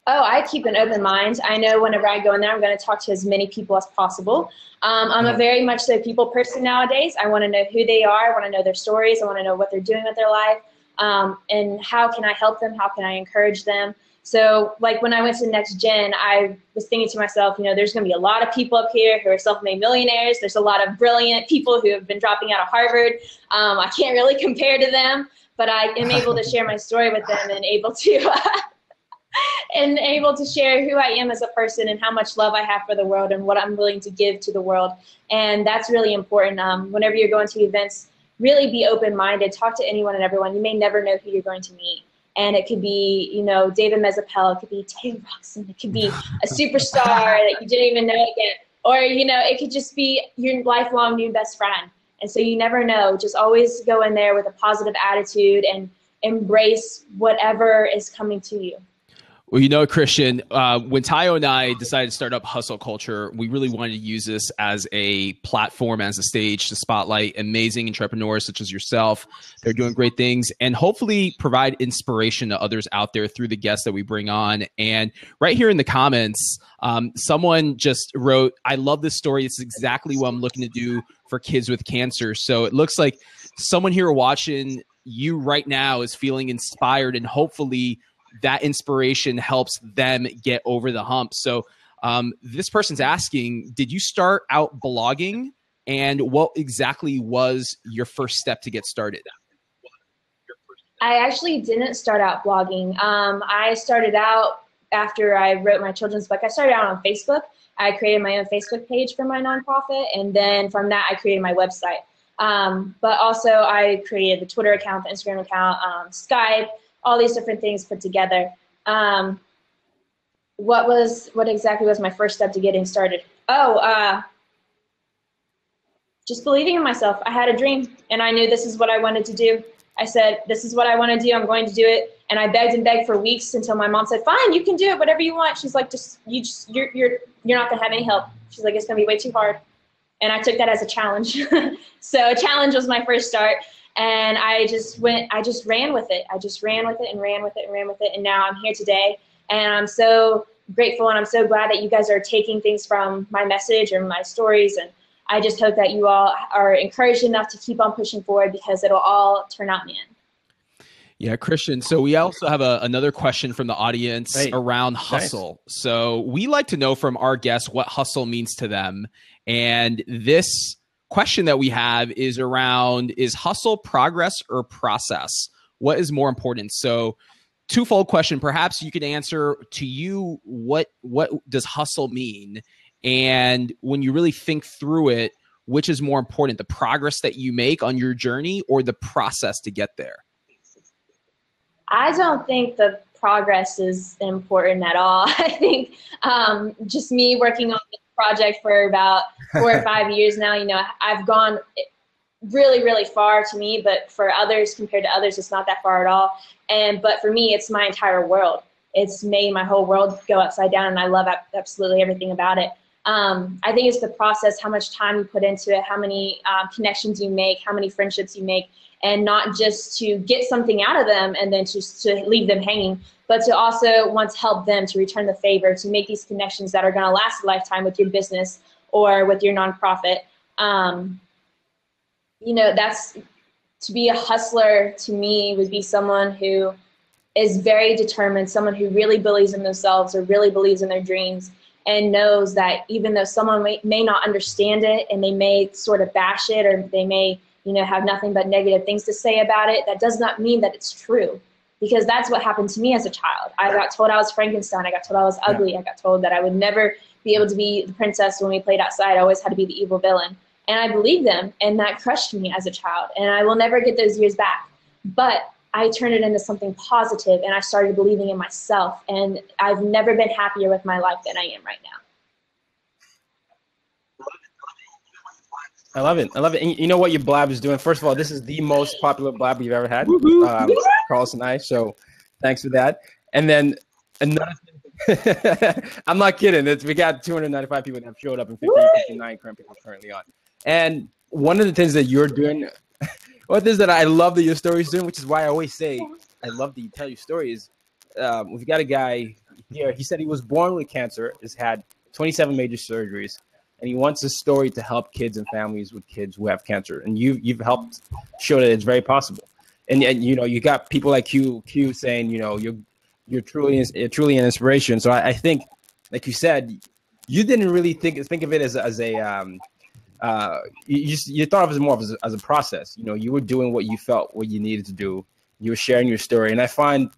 [SPEAKER 3] Oh, I keep an open mind. I know whenever I go in there, I'm going to talk to as many people as possible. Um, I'm a mm-hmm. very much so people person nowadays. I want to know who they are. I want to know their stories. I want to know what they're doing with their life, um, and how can I help them? How can I encourage them? So, like when I went to Next Gen, I was thinking to myself, you know, there's going to be a lot of people up here who are self-made millionaires. There's a lot of brilliant people who have been dropping out of Harvard. Um, I can't really (laughs) compare to them, but I am able to share my story with them and able to. (laughs) and able to share who I am as a person and how much love I have for the world and what I'm willing to give to the world. And that's really important. Um, whenever you're going to events, really be open minded, talk to anyone and everyone. You may never know who you're going to meet and it could be, you know, David Mezzapelle, it could be Tayo Rockson, it could be a superstar (laughs) that you didn't even know again, or you know, it could just be your lifelong new best friend. And so you never know. Just always go in there with a positive attitude and embrace whatever is coming to you.
[SPEAKER 2] Well, you know, Krystian, uh, when Tayo and I decided to start up Hustle Culture, we really wanted to use this as a platform, as a stage to spotlight amazing entrepreneurs such as yourself. They're doing great things and hopefully provide inspiration to others out there through the guests that we bring on. And right here in the comments, um, someone just wrote, I love this story. It's exactly what I'm looking to do for kids with cancer. So it looks like someone here watching you right now is feeling inspired and hopefully that inspiration helps them get over the hump. So um, this person's asking, did you start out blogging, and what exactly was your first step to get started?
[SPEAKER 3] I actually didn't start out blogging. Um, I started out after I wrote my children's book. I started out on Facebook. I created my own Facebook page for my nonprofit, and then from that, I created my website. Um, but also, I created the Twitter account, the Instagram account, um, Skype, all these different things put together. Um, what was what exactly was my first step to getting started? Oh, uh, just believing in myself. I had a dream, and I knew this is what I wanted to do. I said, "This is what I want to do. I'm going to do it." And I begged and begged for weeks until my mom said, "Fine, you can do it. Whatever you want." She's like, "Just you, just you're you're you're not gonna have any help." She's like, "It's gonna be way too hard." And I took that as a challenge. (laughs) so a challenge was my first start and I just went, I just ran with it. I just ran with it and ran with it and ran with it. And now I'm here today. And I'm so grateful and I'm so glad that you guys are taking things from my message and my stories. And I just hope that you all are encouraged enough to keep on pushing forward because it'll all turn out in the end.
[SPEAKER 2] Yeah, Krystian. So we also have a, another question from the audience hey, around hustle. Nice. So we like to know from our guests what hustle means to them. And this question that we have is around is hustle progress or process? What is more important? So twofold question perhaps you could answer to you what what does hustle mean and when you really think through it which is more important the progress that you make on your journey or the process to get there
[SPEAKER 3] i don't think the progress is important at all (laughs) i think um, just me working on the project for about four or (laughs) five years now. You know, I've gone really, really far to me, but for others, compared to others, it's not that far at all. And but for me, it's my entire world. It's made my whole world go upside down, and I love absolutely everything about it. Um, I think it's the process, how much time you put into it, how many um, connections you make, how many friendships you make, and not just to get something out of them and then just to leave them hanging, but to also want to help them to return the favor, to make these connections that are going to last a lifetime with your business or with your nonprofit. Um, you know, that's to be a hustler to me would be someone who is very determined, someone who really believes in themselves or really believes in their dreams and knows that even though someone may, may not understand it and they may sort of bash it or they may you know have nothing but negative things to say about it that does not mean that it's true. Because that's what happened to me as a child. I got told i was frankenstein. I got told i was ugly. Yeah. i got told that i would never be able to be the princess when we played outside. I always had to be the evil villain. And i believed them and that crushed me as a child. And i will never get those years back. But I turned it into something positive and I started believing in myself. And I've never been happier with my life than I am right now.
[SPEAKER 1] I love it. I love it. And you know what your blab is doing? First of all, this is the most popular blab we've ever had, um, Carlos and I. So thanks for that. And then another thing, (laughs) I'm not kidding. It's, we got 295 people that have showed up and 59 current people currently on. And one of the things that you're doing (laughs) what is that I love that your story's doing, which is why I always say I love that you tell your stories. Um, we've got a guy here. He said he was born with cancer, has had 27 major surgeries, and he wants a story to help kids and families with kids who have cancer. And you you've helped show that it's very possible. And, and you know you got people like Q Q saying you know you're you're truly you're truly an inspiration. So I, I think, like you said, you didn't really think think of it as as a um, uh, you you thought of it more as a, as a process. You know, you were doing what you felt what you needed to do. You were sharing your story, and I find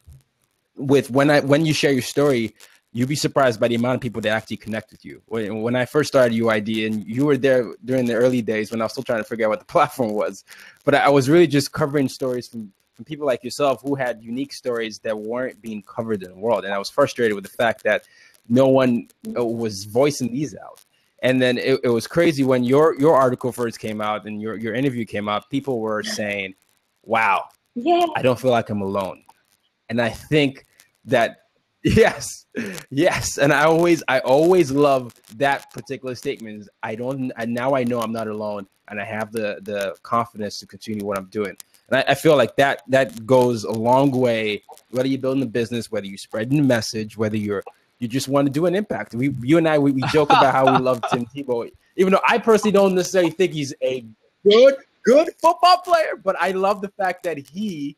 [SPEAKER 1] with when I when you share your story, you'd be surprised by the amount of people that actually connect with you. When, when I first started UYD, and you were there during the early days when I was still trying to figure out what the (laughs) platform was, but I was really just covering stories from from people like yourself who had unique stories that weren't being covered in the world, and I was frustrated with the fact that no one uh, was voicing these out. And then it, it was crazy when your your article first came out and your your interview came out. People were saying, "Wow,
[SPEAKER 3] yeah,
[SPEAKER 1] I don't feel like I'm alone." And I think that (laughs) yes, yes, and I always I always love that particular statement. I don't. I, now I know I'm not alone, and I have the the confidence to continue what I'm doing. And I, I, feel like that that goes a long way. Whether you're building a business, whether you're spreading a message, whether you're you just want to do an impact. We, you and I, we, we joke about how we love Tim Tebow, even though I personally don't necessarily think he's a good, good football player, but I love the fact that he,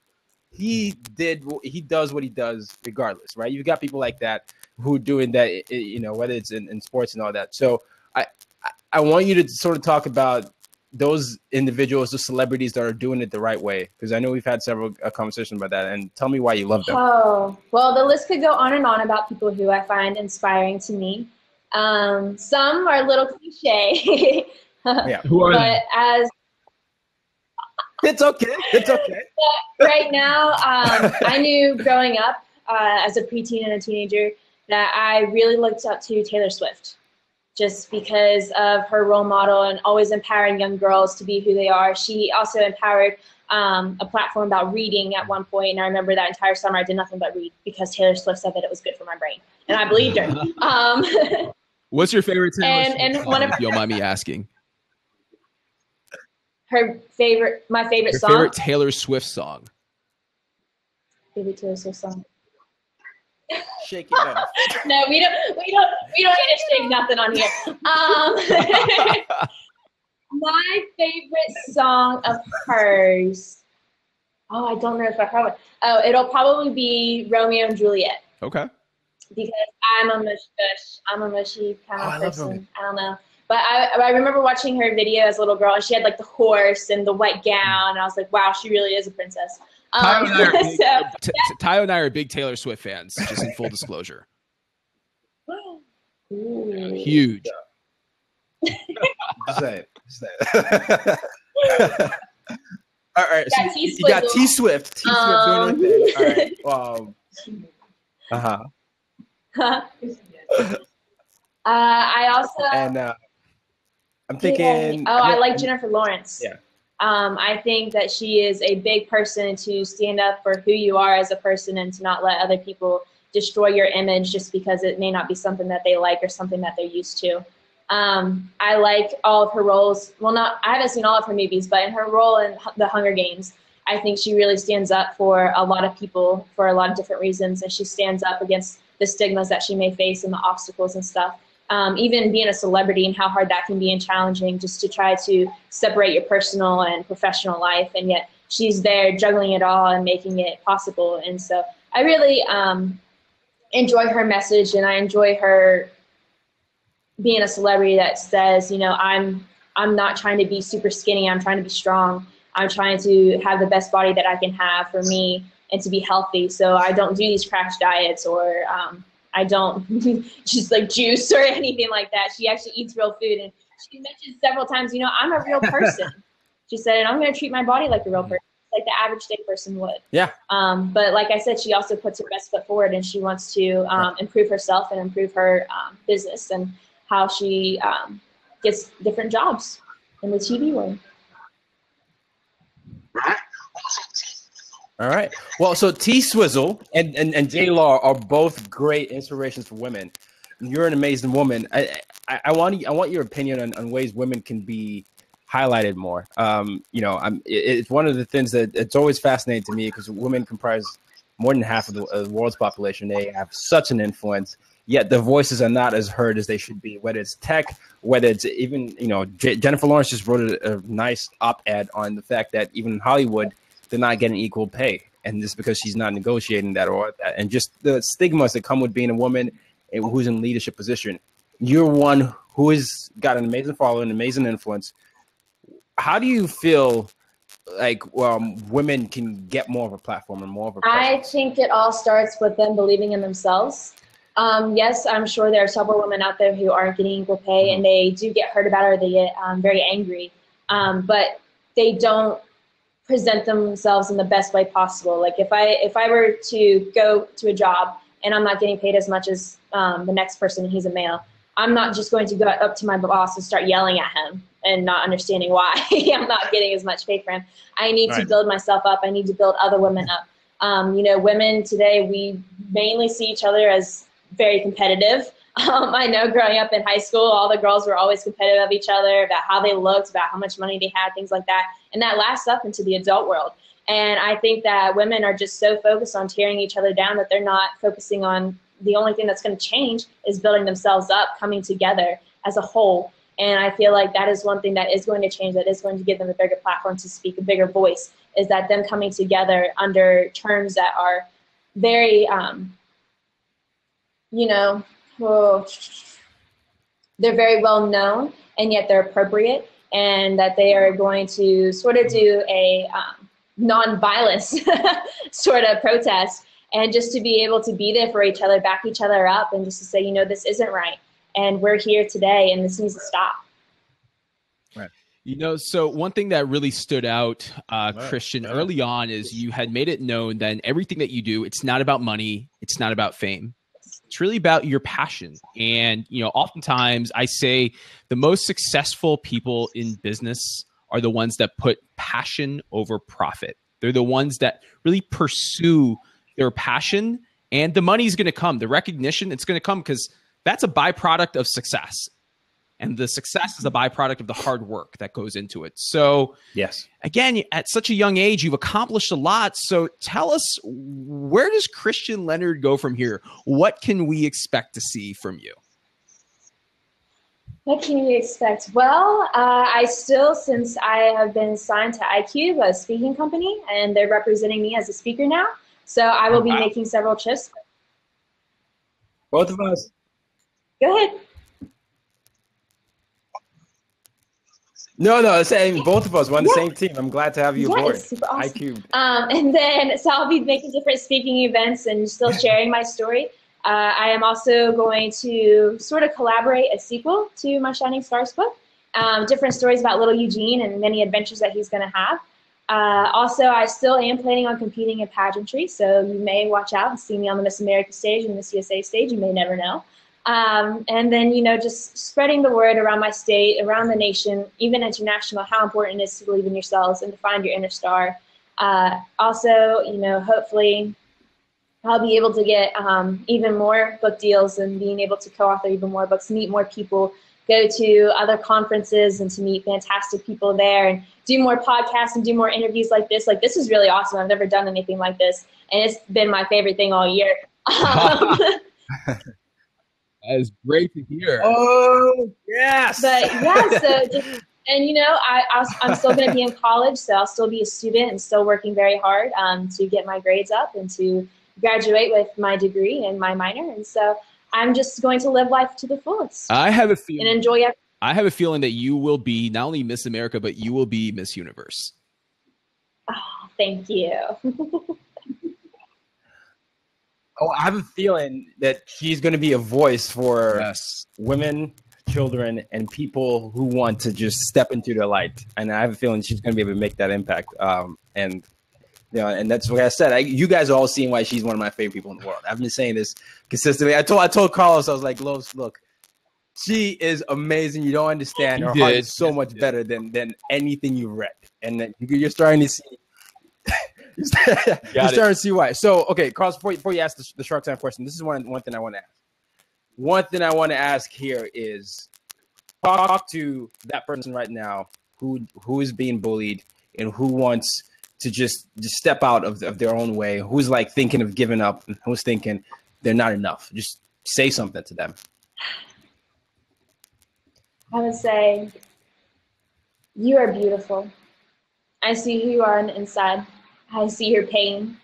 [SPEAKER 1] he did, he does what he does regardless, right? You've got people like that who are doing that, you know, whether it's in, in sports and all that. So I, I want you to sort of talk about those individuals, the celebrities that are doing it the right way? Because I know we've had several uh, conversations about that. And tell me why you love them.
[SPEAKER 3] Oh, well, the list could go on and on about people who I find inspiring to me. Um, some are a little cliche. (laughs)
[SPEAKER 1] yeah, who are
[SPEAKER 3] but they? as
[SPEAKER 1] it's okay. It's okay. (laughs)
[SPEAKER 3] right now, um, I knew growing up uh, as a preteen and a teenager that I really looked up to Taylor Swift just because of her role model and always empowering young girls to be who they are. She also empowered um, a platform about reading at one point. and I remember that entire summer I did nothing but read because Taylor Swift said that it was good for my brain, and I believed her. (laughs) Um,
[SPEAKER 2] What's your favorite Taylor and, Swift and song, one of if you don't mind me asking?
[SPEAKER 3] Her favorite, my favorite
[SPEAKER 2] your
[SPEAKER 3] song.
[SPEAKER 2] Favorite Taylor Swift song.
[SPEAKER 3] Favorite Taylor Swift song.
[SPEAKER 1] Shake it off. (laughs)
[SPEAKER 3] no, we don't. We don't. We don't need to shake nothing on here. Um, (laughs) my favorite song of hers. Oh, I don't know if I've heard it. Oh, it'll probably be Romeo and Juliet.
[SPEAKER 2] Okay.
[SPEAKER 3] Because I'm a mush gush. I'm a mushy kind of oh, person. I, I don't know. But I, I remember watching her video as a little girl, and she had like the horse and the white gown, and I was like, wow, she really is a princess.
[SPEAKER 2] Um, and I (laughs) big, so, t- Tayo and I are big Taylor Swift fans, just in full disclosure. (gasps)
[SPEAKER 3] Ooh.
[SPEAKER 2] Huge.
[SPEAKER 1] say it. Say it. All right. So you, you got T Swift. T Swift um, doing All right. Um, (laughs) uh huh.
[SPEAKER 3] uh, I also.
[SPEAKER 1] And uh, I'm thinking.
[SPEAKER 3] Oh, I like Jennifer Lawrence.
[SPEAKER 1] Yeah.
[SPEAKER 3] Um, I think that she is a big person to stand up for who you are as a person and to not let other people destroy your image just because it may not be something that they like or something that they're used to. Um, I like all of her roles. Well, not I haven't seen all of her movies, but in her role in the Hunger Games, I think she really stands up for a lot of people for a lot of different reasons, and she stands up against the stigmas that she may face and the obstacles and stuff um, even being a celebrity and how hard that can be and challenging just to try to separate your personal and professional life and yet she's there juggling it all and making it possible. And so I really um, enjoy her message and I enjoy her being a celebrity that says, you know, I'm I'm not trying to be super skinny. I'm trying to be strong. I'm trying to have the best body that I can have for me and to be healthy. So I don't do these crash diets or um, I don't (laughs) just like juice or (laughs) anything like that. She actually eats real food. And she mentioned several times, you know, I'm a real person. (laughs) she said, and I'm going to treat my body like a real person, like the average day person would.
[SPEAKER 1] Yeah.
[SPEAKER 3] Um, but like I said, she also puts her best foot forward and she wants to um, improve herself and improve her um, business and how she um, gets different jobs in the TV world.
[SPEAKER 1] All right. Well, so T Swizzle and, and, and J Law are both great inspirations for women. You're an amazing woman. I, I, I want I want your opinion on, on ways women can be highlighted more. Um, you know, I'm, it, it's one of the things that it's always fascinating to me because women comprise more than half of the, of the, world's population. They have such an influence, yet their voices are not as heard as they should be. Whether it's tech, whether it's even you know, J- Jennifer Lawrence just wrote a, a nice op-ed on the fact that even in Hollywood they're not getting equal pay, and just because she's not negotiating that or that, and just the stigmas that come with being a woman who's in leadership position. You're one who has got an amazing following, amazing influence. How do you feel like um, women can get more of a platform and more of a?
[SPEAKER 3] I think it all starts with them believing in themselves. Um, yes, I'm sure there are several women out there who aren't getting equal pay, and they do get hurt about it, or they get um, very angry. Um, but they don't present themselves in the best way possible. Like if I if I were to go to a job and I'm not getting paid as much as um, the next person, and he's a male, I'm not just going to go up to my boss and start yelling at him and not understanding why (laughs) I'm not getting as much pay for him. I need right. to build myself up. I need to build other women up. Um, you know, women today we mainly see each other as very competitive. Um, I know growing up in high school, all the girls were always competitive of each other about how they looked, about how much money they had, things like that. And that lasts up into the adult world. And I think that women are just so focused on tearing each other down that they're not focusing on the only thing that's going to change is building themselves up, coming together as a whole. And I feel like that is one thing that is going to change, that is going to give them a bigger platform to speak, a bigger voice, is that them coming together under terms that are very, um, you know, well, they're very well known and yet they're appropriate and that they are going to sort of do a um, non-violence (laughs) sort of protest and just to be able to be there for each other back each other up and just to say you know this isn't right and we're here today and this needs to stop
[SPEAKER 2] right you know so one thing that really stood out uh, right. Krystian right. early on is you had made it known that everything that you do it's not about money it's not about fame it's really about your passion. And, you know, oftentimes I say the most successful people in business are the ones that put passion over profit. They're the ones that really pursue their passion and the money is going to come. The recognition, it's going to come because that's a byproduct of success and the success is a byproduct of the hard work that goes into it. So,
[SPEAKER 1] yes,
[SPEAKER 2] again, at such a young age, you've accomplished a lot. So, tell us where does Krystian Leonard go from here? What can we expect to see from you?
[SPEAKER 3] What can we expect? Well, uh, I still, since I have been signed to iCube, a speaking company, and they're representing me as a speaker now. So I will be wow. making several trips.
[SPEAKER 1] Both of us.
[SPEAKER 3] Go ahead.
[SPEAKER 1] No, no, same. Both of us. We're on the yeah. same team. I'm glad to have you aboard. Yes, super awesome. IQ.
[SPEAKER 3] Um, and then, so I'll be making different speaking events and still (laughs) sharing my story. Uh, I am also going to sort of collaborate a sequel to my Shining Stars book. Um, different stories about little Eugene and many adventures that he's going to have. Uh, also, I still am planning on competing in pageantry, so you may watch out and see me on the Miss America stage and the CSA stage. You may never know. Um, and then, you know, just spreading the word around my state, around the nation, even international, how important it is to believe in yourselves and to find your inner star. Uh, also, you know, hopefully I'll be able to get um, even more book deals and being able to co-author even more books, meet more people, go to other conferences and to meet fantastic people there and do more podcasts and do more interviews like this. Like this is really awesome. I've never done anything like this. And it's been my favorite thing all year. (laughs) Um, (laughs)
[SPEAKER 2] That is great to hear.
[SPEAKER 1] Oh yes.
[SPEAKER 3] But (laughs) yeah, so just and you know, I, I am still going to be in college, so I'll still be a student and still working very hard um, to get my grades up and to graduate with my degree and my minor. And so I'm just going to live life to the fullest.
[SPEAKER 2] I have a feeling
[SPEAKER 3] and enjoy. Everything.
[SPEAKER 2] I have a feeling that you will be not only Miss America, but you will be Miss Universe.
[SPEAKER 3] Oh, thank you. (laughs)
[SPEAKER 1] oh, I have a feeling that she's going to be a voice for
[SPEAKER 2] yes.
[SPEAKER 1] women, children, and people who want to just step into their light. And I have a feeling she's going to be able to make that impact. Um, and you know, and that's what I said. I, you guys are all seeing why she's one of my favorite people in the world. I've been saying this consistently. I told I told Carlos, I was like, Los, look, she is amazing. You don't understand. Her heart is so much better than than anything you read, and you're starting to see. (laughs) you're starting to see why. So, okay, Carlos, before, before you ask the, the Shark Tank question, this is one one thing I want to ask. One thing I want to ask here is talk to that person right now who who is being bullied and who wants to just just step out of, of their own way, who's like thinking of giving up, who's thinking they're not enough. Just say something to them.
[SPEAKER 3] I would say, you are beautiful. I see who you are on the inside. I see your pain.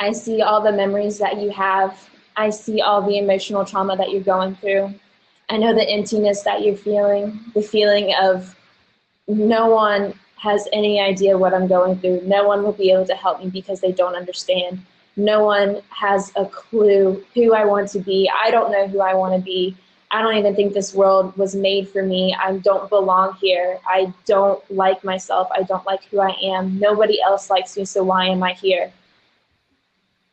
[SPEAKER 3] I see all the memories that you have. I see all the emotional trauma that you're going through. I know the emptiness that you're feeling, the feeling of no one has any idea what I'm going through. No one will be able to help me because they don't understand. No one has a clue who I want to be. I don't know who I want to be. I don't even think this world was made for me. I don't belong here. I don't like myself. I don't like who I am. Nobody else likes me, so why am I here?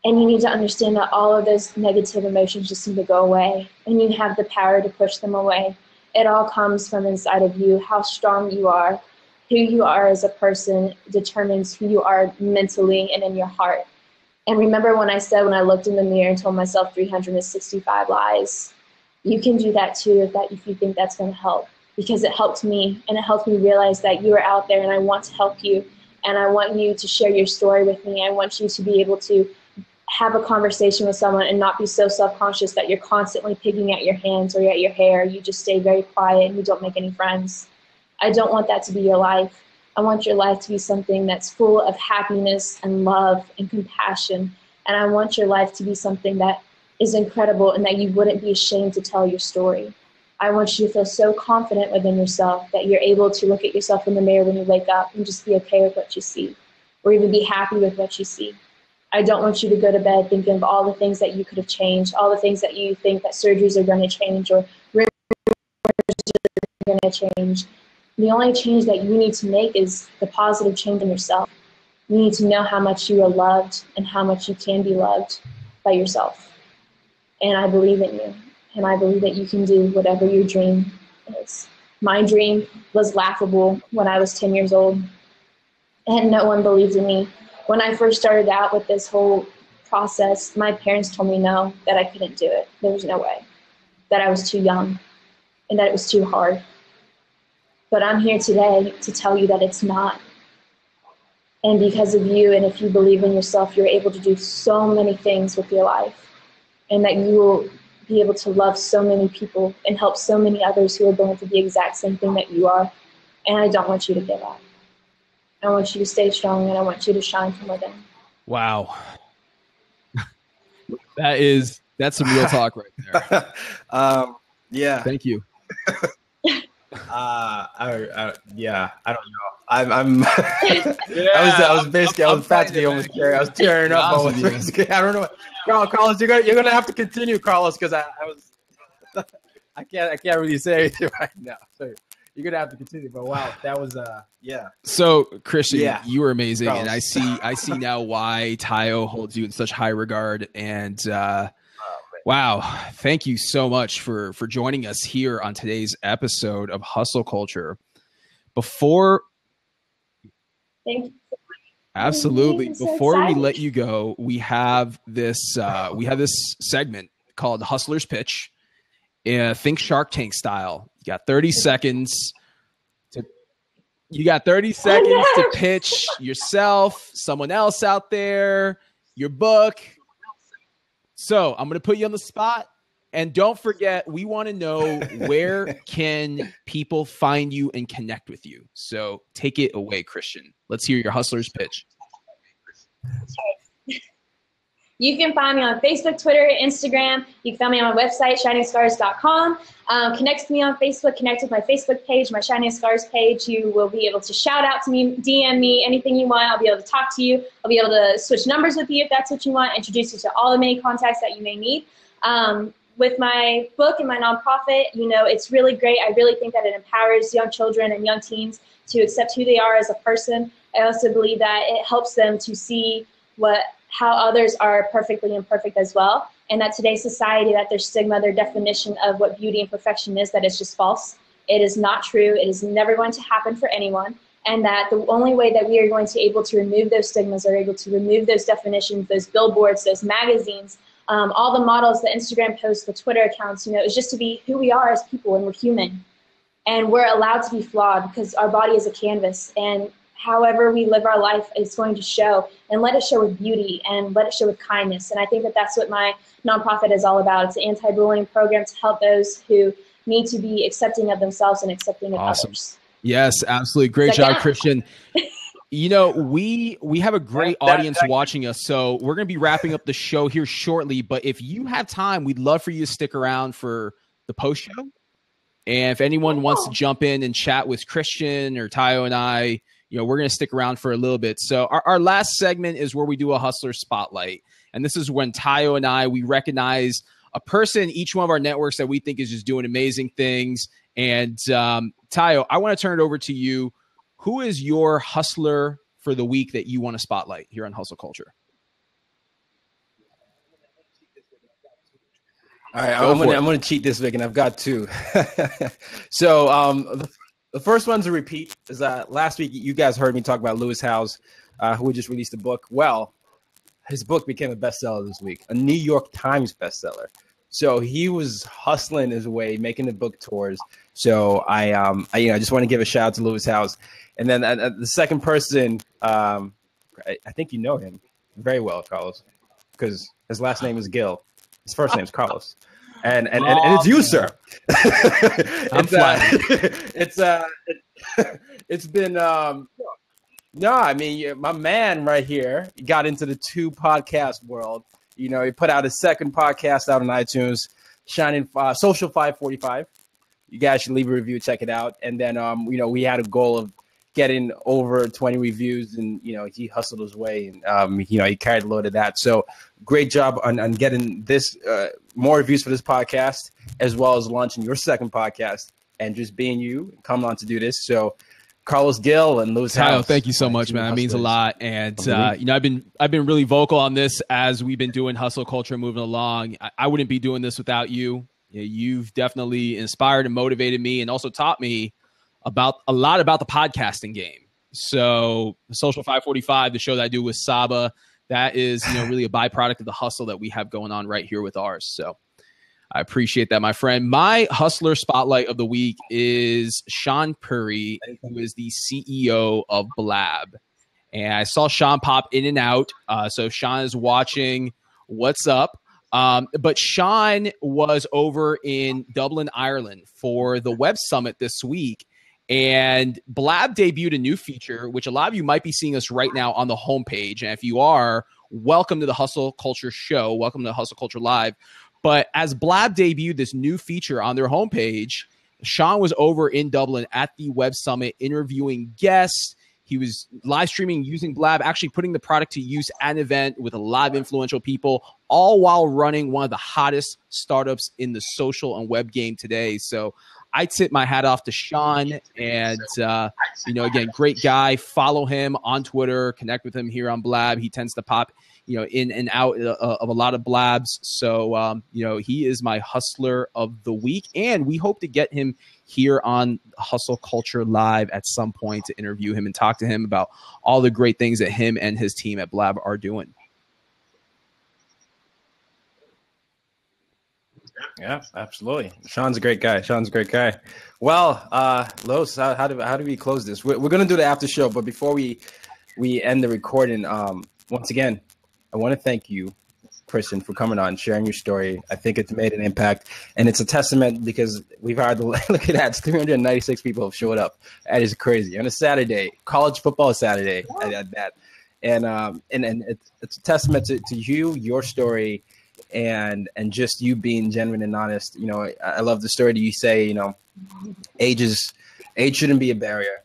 [SPEAKER 3] And you need to understand that all of those negative emotions just need to go away, and you have the power to push them away. It all comes from inside of you, how strong you are, who you are as a person determines who you are mentally and in your heart. And remember when I said when I looked in the mirror and told myself 365 lies, you can do that too if that if you think that's going to help because it helped me and it helped me realize that you are out there and I want to help you and I want you to share your story with me. I want you to be able to have a conversation with someone and not be so self-conscious that you're constantly picking at your hands or at your hair. You just stay very quiet and you don't make any friends. I don't want that to be your life. I want your life to be something that's full of happiness and love and compassion. And I want your life to be something that is incredible and that you wouldn't be ashamed to tell your story. I want you to feel so confident within yourself that you're able to look at yourself in the mirror when you wake up and just be okay with what you see, or even be happy with what you see. I don't want you to go to bed thinking of all the things that you could have changed, all the things that you think that surgeries are going to change or rumors are going to change. The only change that you need to make is the positive change in yourself. You need to know how much you are loved and how much you can be loved by yourself. And I believe in you. And I believe that you can do whatever your dream is. My dream was laughable when I was 10 years old, and no one believed in me. When I first started out with this whole process, my parents told me no, that I couldn't do it. There was no way, that I was too young, and that it was too hard. But I'm here today to tell you that it's not. And because of you, and if you believe in yourself, you're able to do so many things with your life. And that you will be able to love so many people and help so many others who are going through the exact same thing that you are. And I don't want you to give up. I want you to stay strong and I want you to shine from within.
[SPEAKER 2] Wow. (laughs) that is that's some real talk right there. (laughs)
[SPEAKER 1] um, yeah.
[SPEAKER 2] Thank you. (laughs)
[SPEAKER 1] Uh, I, I, yeah, I don't know. I'm, I'm yeah, (laughs) I was, I was basically, I'm, I was about to be almost tearing, I was tearing up. (laughs) I, I don't know. Carlos, Carlos, you're gonna, you're gonna have to continue, Carlos, because I, I was, (laughs) I can't, I can't really say anything right now. So you're gonna have to continue. But wow, that was, uh, yeah.
[SPEAKER 2] So Krystian, yeah. you were amazing, Carlos. and I see, I see now why Tayo holds you in such high regard, and. uh Wow, thank you so much for for joining us here on today's episode of Hustle Culture. Before
[SPEAKER 3] Thank you.
[SPEAKER 2] Absolutely. Before we let you go, we have this uh, we have this segment called Hustler's Pitch. Uh, think Shark Tank style. You got 30 seconds to you got 30 seconds to pitch yourself, someone else out there, your book, so I'm going to put you on the spot. And don't forget, we want to know where can people find you and connect with you. So take it away, Krystian. Let's hear your hustler's pitch. (laughs)
[SPEAKER 3] You can find me on Facebook, Twitter, Instagram. You can find me on my website, shiningscars.com. Um, connect with me on Facebook. Connect with my Facebook page, my Shining Scars page. You will be able to shout out to me, DM me, anything you want. I'll be able to talk to you. I'll be able to switch numbers with you if that's what you want, introduce you to all the many contacts that you may need. Um, with my book and my nonprofit, you know, it's really great. I really think that it empowers young children and young teens to accept who they are as a person. I also believe that it helps them to see what how others are perfectly imperfect as well, and that today's society, that their stigma, their definition of what beauty and perfection is, that is just false. It is not true. It is never going to happen for anyone, and that the only way that we are going to be able to remove those stigmas, are able to remove those definitions, those billboards, those magazines, um, all the models, the Instagram posts, the Twitter accounts, you know, is just to be who we are as people, and we're human, and we're allowed to be flawed because our body is a canvas, and however we live our life is going to show. And let it show with beauty and let it show with kindness. And i think that that's what my nonprofit is all about. It's an anti-bullying program to help those who need to be accepting of themselves and accepting of awesome. others.
[SPEAKER 2] Yes absolutely. Great job Krystian (laughs) you know we we have a great audience watching us so we're going to be wrapping up the show here shortly but if you have time we'd love for you to stick around for the post show and if anyone wants to jump in and chat with Krystian or tayo and i you know, we're going to stick around for a little bit. So our, our last segment is where we do a hustler spotlight. And this is when Tayo and I, we recognize a person in each one of our networks that we think is just doing amazing things. And um, Tayo, I want to turn it over to you. Who is your hustler for the week that you want to spotlight here on Hustle Culture?
[SPEAKER 1] All right, Go I'm gonna, I'm gonna cheat this week, and I've got two. (laughs) so um, the the first one's a repeat. Is that last week you guys heard me talk about Lewis Howes, uh, who just released a book. Well, his book became a bestseller this week, a New York Times bestseller. So he was hustling his way, making the book tours. So I, um, I, you know, I just want to give a shout out to Lewis Howes. And then uh, uh, the second person, um, I, I, think you know him very well, Carlos, because his last name is Gil. His first name is Carlos and and, and, and, it's you, sir. (laughs)
[SPEAKER 2] I'm it's, uh, (laughs)
[SPEAKER 1] it's uh, it, (laughs) it's been um, no, I mean my man right here got into the two podcast world. You know, he put out his second podcast out on iTunes, Shining uh, Social Five Forty Five. You guys should leave a review, check it out. And then um, you know, we had a goal of getting over 20 reviews and you know he hustled his way and um, you know he carried a load of that so great job on, on getting this uh, more reviews for this podcast as well as launching your second podcast and just being you coming on to do this so Carlos Gil and Lewis
[SPEAKER 2] Kyle, thank you so much, man. That means a lot. And uh, you know, I've been I've been really vocal on this as we've been doing hustle culture moving along. I, I wouldn't be doing this without you. You've definitely inspired and motivated me, and also taught me about a lot about the podcasting game. So, Social 545, the show that I do with Saba, that is you know really a byproduct of the hustle that we have going on right here with ours. So, I appreciate that, my friend. My hustler spotlight of the week is Shaan Puri, who is the CEO of Blab. And I saw Shaan pop in and out. Uh, so Shaan is watching what's up. Um, but Shaan was over in Dublin, Ireland for the Web Summit this week. And Blab debuted a new feature, which a lot of you might be seeing us right now on the homepage. And if you are, welcome to the Hustle Culture Show. Welcome to Hustle Culture Live. But as Blab debuted this new feature on their homepage, Shaan was over in Dublin at the Web Summit interviewing guests. He was live streaming using Blab, actually putting the product to use at an event with a lot of influential people, all while running one of the hottest startups in the social and web game today. So I tip my hat off to Shaan. and uh, you know, again, great guy. Follow him on Twitter, connect with him here on Blab. He tends to pop, you know, in and out uh, of a lot of blabs. So, um, you know, he is my hustler of the week, and we hope to get him here on Hustle Culture Live at some point to interview him and talk to him about all the great things that him and his team at Blab are doing.
[SPEAKER 1] Yeah, absolutely. Shaan's a great guy. Shaan's a great guy. Well, uh, Los, how, how do how do we close this? We're, we're gonna do the after show, but before we we end the recording, um, once again, I want to thank you Krystian, for coming on, sharing your story. I think it's made an impact, and it's a testament because we've had (laughs) look at that. 396 people have showed up. That is crazy on a Saturday, college football Saturday at, at that, and um, and and it's, it's a testament to, to you, your story, and and just you being genuine and honest. You know, I, I love the story that you say. You know, age is age shouldn't be a barrier.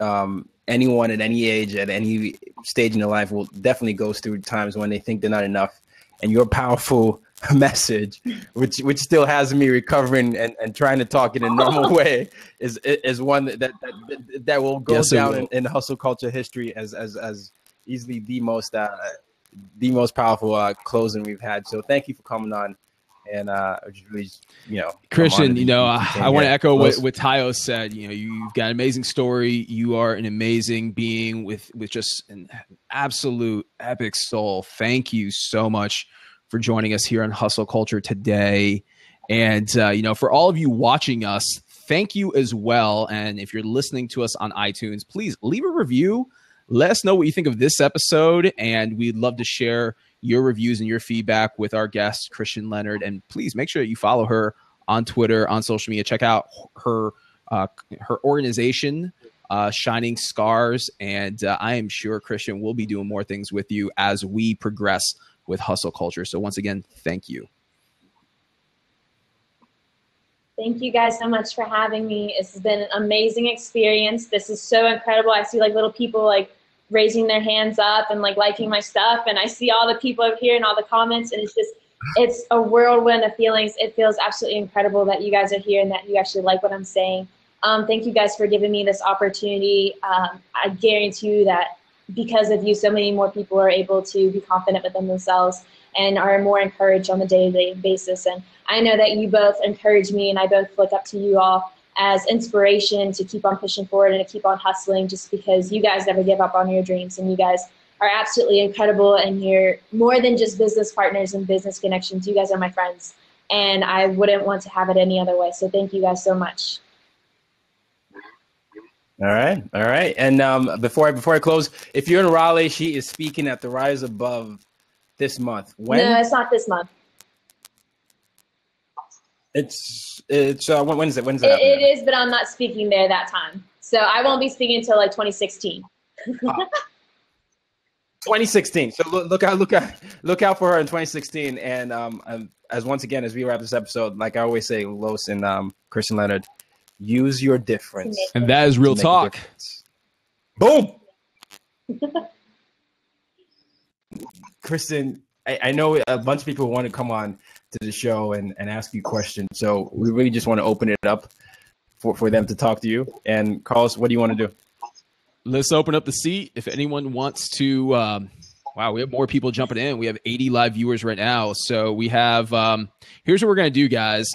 [SPEAKER 1] Um, anyone at any age, at any stage in their life, will definitely goes through times when they think they're not enough. And your powerful (laughs) message, which which still has me recovering and, and trying to talk in a normal (laughs) way, is is one that that, that, that will go
[SPEAKER 2] Yes,
[SPEAKER 1] down
[SPEAKER 2] will.
[SPEAKER 1] in, in hustle culture history as as as easily the most uh, the most powerful uh, closing we've had. So thank you for coming on. And uh, really, you know, Krystian,
[SPEAKER 2] you know, I, I want to echo what, what Tayo said. You know, you've got an amazing story. You are an amazing being with with just an absolute epic soul. Thank you so much for joining us here on Hustle Culture today. And uh, you know, for all of you watching us, thank you as well. And if you're listening to us on iTunes, please leave a review. Let us know what you think of this episode, and we'd love to share your reviews and your feedback with our guest, Krystian Leonard. And please make sure that you follow her on Twitter, on social media. Check out her uh, her organization, uh, Shining Scars, and uh, I am sure Krystian will be doing more things with you as we progress with hustle culture. So once again, thank you.
[SPEAKER 3] Thank you guys so much for having me. This has been an amazing experience. This is so incredible. I see like little people like raising their hands up and like liking my stuff, and I see all the people over here and all the comments, and it's just it's a whirlwind of feelings. It feels absolutely incredible that you guys are here and that you actually like what I'm saying. Um, thank you guys for giving me this opportunity. Um, I guarantee you that because of you, so many more people are able to be confident within themselves and are more encouraged on a day-to-day basis. And I know that you both encourage me, and I both look up to you all as inspiration to keep on pushing forward and to keep on hustling, just because you guys never give up on your dreams, and you guys are absolutely incredible, and you're more than just business partners and business connections. You guys are my friends, and I wouldn't want to have it any other way. So thank you guys so much.
[SPEAKER 1] All right, all right. And um, before I before I close, if you're in Raleigh, she is speaking at the Rise Above this month. When
[SPEAKER 3] No, it's not this month.
[SPEAKER 1] It's it's uh, when, when's it? When's
[SPEAKER 3] It,
[SPEAKER 1] it?
[SPEAKER 3] it is, but I'm not speaking there that time. So I won't be speaking until like 2016.
[SPEAKER 1] 2016. So look, look out, look out, look out for her in 2016. And um, as once again, as we wrap this episode, like I always say, Los and um, Krystian Leonard, use your difference.
[SPEAKER 2] And that is real
[SPEAKER 1] to make a
[SPEAKER 2] talk.
[SPEAKER 1] Boom. (laughs) Krystian, I, I know a bunch of people want to come on to the show and, and ask you questions. So we really just want to open it up for, for them to talk to you. And Carlos, what do you want to do?
[SPEAKER 2] Let's open up the seat. If anyone wants to, um, wow, we have more people jumping in. We have 80 live viewers right now. So we have, um, here's what we're going to do, guys.